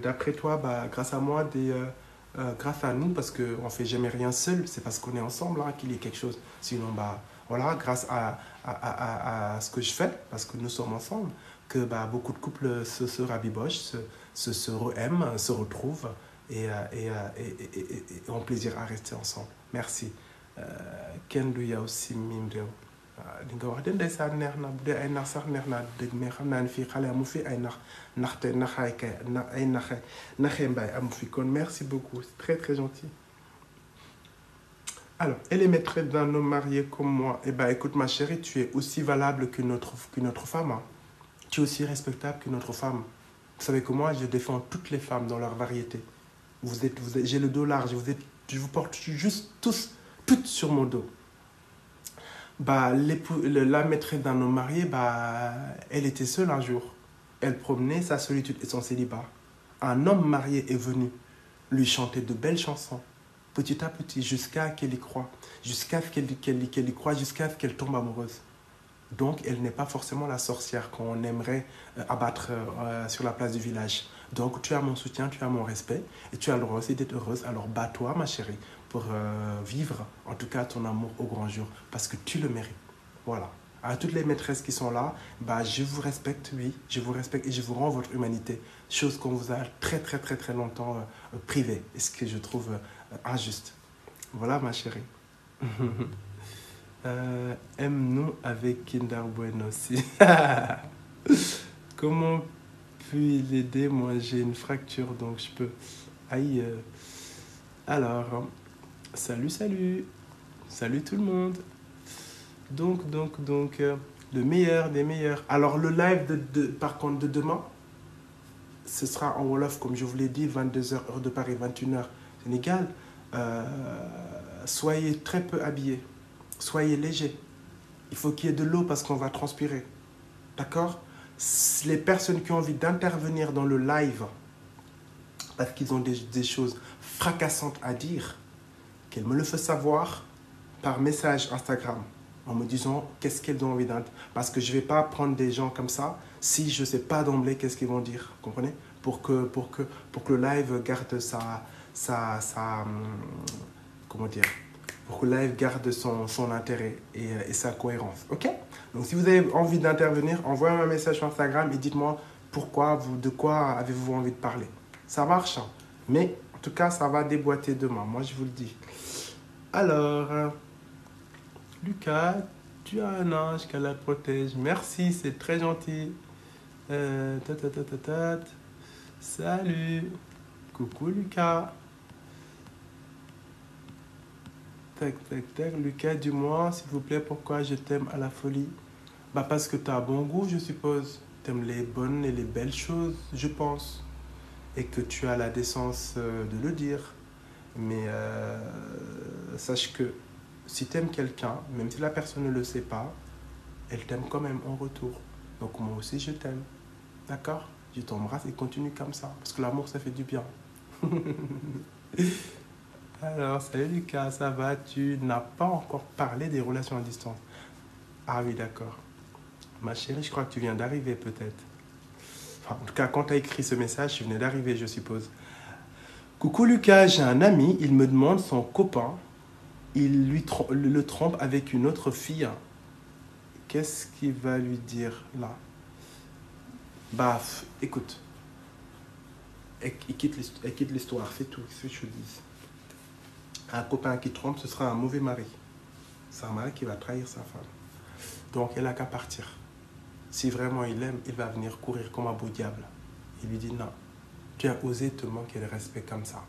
D'après toi, bah, grâce à moi, des. Euh, euh, grâce à nous, parce qu'on ne fait jamais rien seul, c'est parce qu'on est ensemble hein, qu'il y a quelque chose. Sinon, bah, voilà, grâce à, à, à, ce que je fais, parce que nous sommes ensemble, que bah, beaucoup de couples se, se rabibochent, se, se, se aiment, se retrouvent et, euh, et, et, et, ont plaisir à rester ensemble. Merci. Ken du yow si mim réew. Li nga wax de ndeysaan neex na bu dee ay nax sax neex naa dëgg mais xam naa ne fii xale amu fi ay nax naxte naxaay kay na ay naxe naxee mbaay amu fi. Kon merci beaucoup c'est très très gentil. Alors elle est maîtresse d'un homme marié comme moi. Eh ben écoute ma chérie tu es aussi valable qu'une autre qu'une autre femme hein. tu es aussi respectable qu'une autre femme. Vous savez que moi je défends toutes les femmes dans leur variété. Vous êtes, vous êtes j'ai le dos large vous êtes je vous porte juste tous toutes sur mon dos bah, la maîtresse d'un homme marié, bah, elle était seule un jour. Elle promenait sa solitude et son célibat. Un homme marié est venu lui chanter de belles chansons, petit à petit, jusqu'à qu'elle y croit, jusqu'à ce qu'elle qu qu y croit, jusqu'à ce qu'elle tombe amoureuse. Donc, elle n'est pas forcément la sorcière qu'on aimerait euh, abattre euh, sur la place du village. Donc, tu as mon soutien, tu as mon respect, et tu as le droit aussi d'être heureuse. Alors, bats-toi, ma chérie, pour euh, vivre, en tout cas, ton amour au grand jour, parce que tu le mérites. Voilà. À toutes les maîtresses qui sont là, bah, je vous respecte, oui, je vous respecte et je vous rends votre humanité. Chose qu'on vous a très, très, très, très longtemps euh, privée. Et ce que je trouve euh, injuste. Voilà, ma chérie. euh, Aime-nous avec Kinder Bueno aussi. Comment puis-je l'aider? Moi, j'ai une fracture, donc je peux. Aïe. Alors, salut, salut. Salut tout le monde. Donc, donc, donc, euh, le meilleur des meilleurs. Alors, le live, de, par contre, de demain, ce sera en Wolof, comme je vous l'ai dit, 22h, heure de Paris, 21h, Sénégal. Euh, soyez très peu habillés. Soyez légers. Il faut qu'il y ait de l'eau parce qu'on va transpirer. D'accord? Les personnes qui ont envie d'intervenir dans le live, parce qu'ils ont des choses fracassantes à dire, qu'elles me le fassent savoir par message Instagram en me disant qu'est-ce qu'elles ont envie d'entendre. Parce que je ne vais pas prendre des gens comme ça si je ne sais pas d'emblée qu'est-ce qu'ils vont dire. Comprenez? Pour que, pour, que, pour que le live garde sa. sa, sa hum, comment dire? Pour que le live garde son, son intérêt et, euh, et sa cohérence. Ok? Donc si vous avez envie d'intervenir, envoyez-moi un message sur Instagram et dites-moi pourquoi, vous, de quoi avez-vous envie de parler. Ça marche, hein? Mais en tout cas, ça va déboîter demain. Moi, je vous le dis. Alors, Lucas, tu as un ange qu'elle la protège. Merci, c'est très gentil. Euh, ta, ta. Salut. Coucou Lucas. Tac, tac, tac. Lucas, dis-moi, s'il vous plaît, pourquoi je t'aime à la folie? Bah parce que tu as bon goût, je suppose. T'aimes les bonnes et les belles choses, je pense. Et que tu as la décence euh, de le dire. Mais euh, sache que si tu aimes quelqu'un, même si la personne ne le sait pas, elle t'aime quand même en retour. Donc moi aussi, je t'aime. D'accord? Je t'embrasse et continue comme ça. Parce que l'amour, ça fait du bien. Alors, salut Lucas, ça va? Tu n'as pas encore parlé des relations à distance? Ah oui, d'accord. Ma chérie, je crois que tu viens d'arriver peut-être. En tout cas, quand tu as écrit ce message, tu venais d'arriver, je suppose. Coucou Lucas, j'ai un ami, il me demande son copain. Il lui le trompe avec une autre fille. Qu'est-ce qu'il va lui dire là? Bah, écoute. Elle elle quitte l'histoire, c'est tout, ce que je dis. Un copain qui trompe, ce sera un mauvais mari. C'est un mari qui va trahir sa femme. Donc elle a qu'à partir. Si vraiment il aime, il va venir courir comme un beau diable. Il lui dit non, tu as osé te manquer de respect comme ça.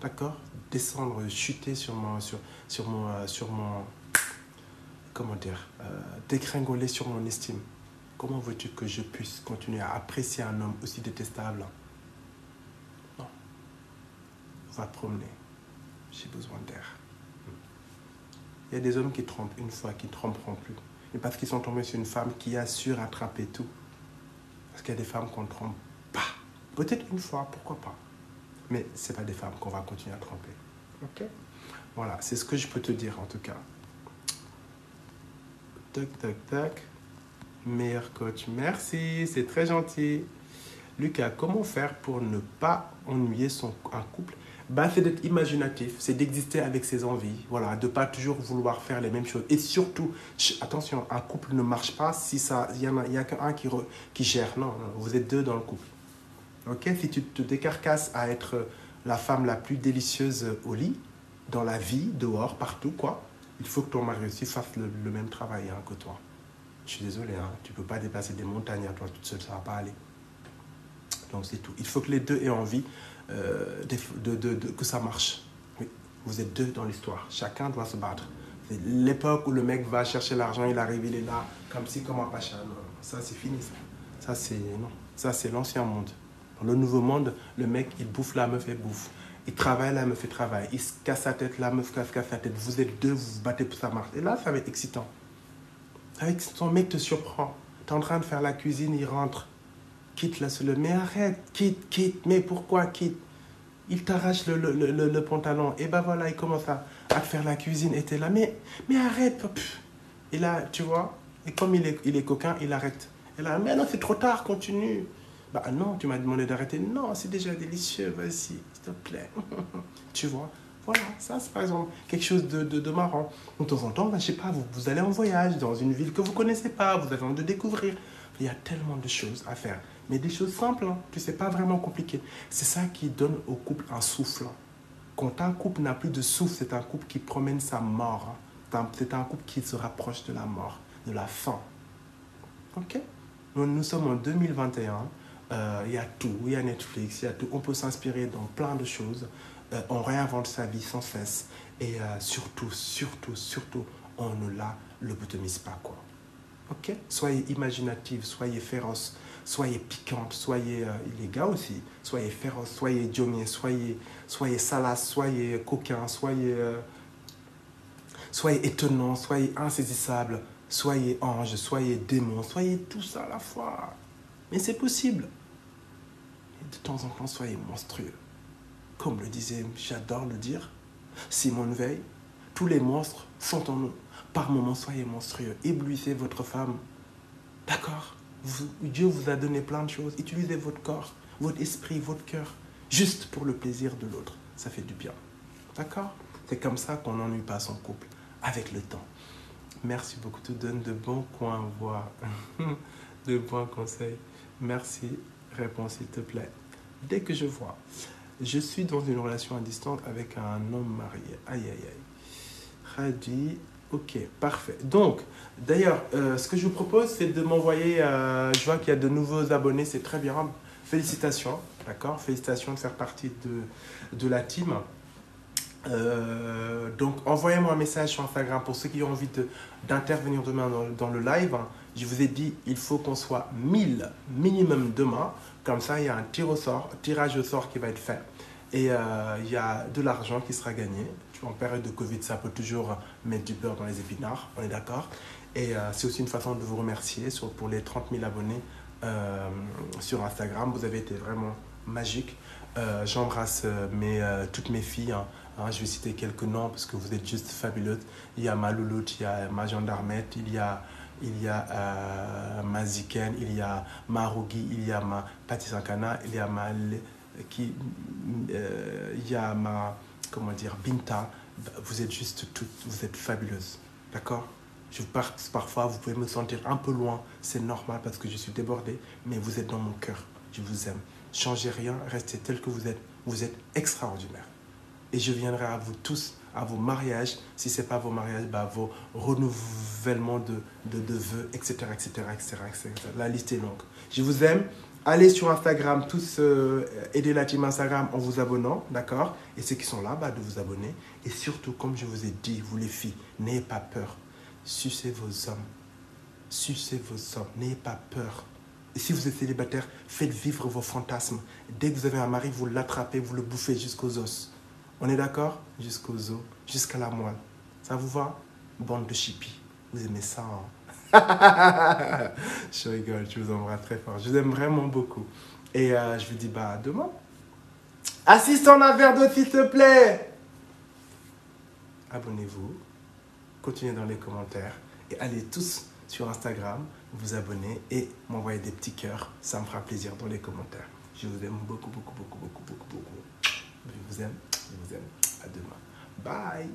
D'accord? Descendre, chuter sur mon, sur, sur mon, euh, sur mon, comment dire, euh, dégringoler sur mon estime. Comment veux-tu que je puisse continuer à apprécier un homme aussi détestable? Non. Va promener. J'ai besoin d'air. Il y a des hommes qui trompent une fois, qui ne tromperont plus. Et parce qu'ils sont tombés sur une femme qui a su rattraper tout. Parce qu'il y a des femmes qu'on ne trompe pas. Peut-être une fois, pourquoi pas. Mais ce pas des femmes qu'on va continuer à tromper. Ok Voilà, c'est ce que je peux te dire en tout cas. Tac, tac, tac. Meilleur coach. Merci, c'est très gentil. Lucas, comment faire pour ne pas ennuyer son, un couple bah, C'est d'être imaginatif, c'est d'exister avec ses envies, voilà, de pas toujours vouloir faire les mêmes choses. Et surtout, attention, un couple ne marche pas si ça, il y en a, a qu'un qui, qui gère. Non, vous êtes deux dans le couple. Ok, si tu te décarcasses à être la femme la plus délicieuse au lit, dans la vie, dehors, partout, quoi, il faut que ton mari aussi fasse le, le même travail hein, que toi. Je suis désolé, hein, tu peux pas déplacer des montagnes à toi toute seule, ça va pas aller. Donc c'est tout. Il faut que les deux aient envie euh, de, que ça marche. Vous êtes deux dans l'histoire. Chacun doit se battre. C'est l'époque où le mec va chercher l'argent, il arrive, il est là, comme si, comme un pacha. Non, ça c'est fini. Ça, ça c'est non. Ça c'est l'ancien monde. Dans le nouveau monde, le mec, il bouffe la meuf, elle bouffe. Il travaille, la meuf, elle travaille. Il se casse la tête, la meuf casse, casse la tête. Vous êtes deux, vous vous battez pour ça marche. Et là, ça va être excitant. Avec son mec te surprend. T'es en train de faire la cuisine, il rentre. Quitte là sur le. Mais arrête, quitte, quitte. Mais pourquoi quitte? Il t'arrache le, pantalon. Et ben voilà, il commence à, faire la cuisine. Et t'es là. Mais, mais arrête. Et là, tu vois. Et comme il est, coquin, il arrête. Et là, mais non, c'est trop tard, continue. Bah non, tu m'as demandé d'arrêter. Non, c'est déjà délicieux, vas-y, s'il te plaît. tu vois, Voilà, ça c'est par exemple quelque chose de, de, marrant. De temps en temps, ben, je sais pas, vous, vous allez en voyage dans une ville que vous connaissez pas, vous avez envie de découvrir. Il y a tellement de choses à faire. Mais des choses simples, hein, que c'est pas vraiment compliqué. C'est ça qui donne au couple un souffle. Quand un couple n'a plus de souffle, c'est un couple qui promène sa mort. hein. C'est un couple qui se rapproche de la mort, de la fin. Ok? Nous, sommes en 2021. Euh, Il y a tout. Il y a Netflix, il y a tout. On peut s'inspirer dans plein de choses. Euh, on réinvente sa vie sans cesse. Et euh, surtout, surtout, surtout, on ne la lobotomise pas. Quoi. Ok? Soyez imaginative, soyez féroce, soyez piquante, soyez euh, aussi, soyez féroce, soyez diomier, soyez, soyez soyez coquin, soyez, euh, soyez étonnant, soyez insaisissable, soyez ange, soyez démon, soyez tout ça à la fois. Mais c'est possible. Et de temps en temps, soyez monstrueux. Comme le disait, j'adore le dire, Simone Veil, tous les monstres sont en nous. Par moments, soyez monstrueux. Éblouissez votre femme. D'accord? Dieu vous a donné plein de choses. Utilisez votre corps, votre esprit, votre cœur, juste pour le plaisir de l'autre. Ça fait du bien. D'accord? C'est comme ça qu'on n'ennuie pas son couple, avec le temps. Merci beaucoup. Tu donnes de bons coins à voir, de bons conseils. Merci. Réponds s'il te plaît. Dès que je vois, je suis dans une relation à distance avec un homme marié. Aïe, aïe, aïe. Radis. Ok, parfait. Donc, d'ailleurs, euh, ce que je vous propose, c'est de m'envoyer. euh, je vois qu'il y a de nouveaux abonnés, c'est très bien. Félicitations, d'accord? Félicitations de faire partie de, de la team. Euh, donc, envoyez-moi un message sur Instagram pour ceux qui ont envie d'intervenir demain dans, dans le live. Je vous ai dit, il faut qu'on soit 1000 minimum demain. Comme ça, il y a un tir au sort, tirage au sort qui va être fait. Et euh, il y a de l'argent qui sera gagné. En période de Covid, ça peut toujours mettre du beurre dans les épinards, on est d'accord. Et euh, c'est aussi une façon de vous remercier sur, pour les 30 000 abonnés euh, sur Instagram. Vous avez été vraiment magique. J'embrasse toutes mes filles. hein. Hein, je vais citer quelques noms parce que vous êtes juste fabuleuses. Il y a ma louloute, il y a ma gendarmette, il y a, il y a ma Ziken, il y a ma Rougui, il y a ma Patti Sankana, il y a ma... Qui, euh, il y a ma... Comment dire Binta. Vous êtes juste toutes... Vous êtes fabuleuses. D'accord? Je par- parfois, vous pouvez me sentir un peu loin, c'est normal parce que je suis débordé, mais vous êtes dans mon cœur. Je vous aime. Changez rien, restez tel que vous êtes. Vous êtes extraordinaire. Et je viendrai à vous tous, à vos mariages, si ce n'est pas vos mariages, bah, vos renouvellements de, de, de vœux, etc., etc., etc. La liste est longue. Je vous aime. Allez sur Instagram, tous euh, aidez la team Instagram en vous abonnant, d'accord? Et ceux qui sont là, bah, de vous abonner. Et surtout, comme je vous ai dit, vous les filles, n'ayez pas peur. Sucez vos hommes. Sucez vos hommes. N'ayez pas peur. Et si vous êtes célibataire, faites vivre vos fantasmes. Dès que vous avez un mari, vous l'attrapez, vous le bouffez jusqu'aux os. On est d'accord? Jusqu'aux os, jusqu'à la moelle. Ça vous va? Bande de chippies. Vous aimez ça, hein? Je rigole, je vous embrasse très fort. Je vous aime vraiment beaucoup. Et euh, je vous dis bah à demain. Assiste en un verre d'eau, s'il te plaît. Abonnez-vous. Continuez dans les commentaires. Et allez tous sur Instagram, vous abonner et m'envoyer des petits cœurs. Ça me fera plaisir dans les commentaires. Je vous aime beaucoup, beaucoup, beaucoup, beaucoup, beaucoup, beaucoup. Je vous aime. Je vous aime. À demain. Bye.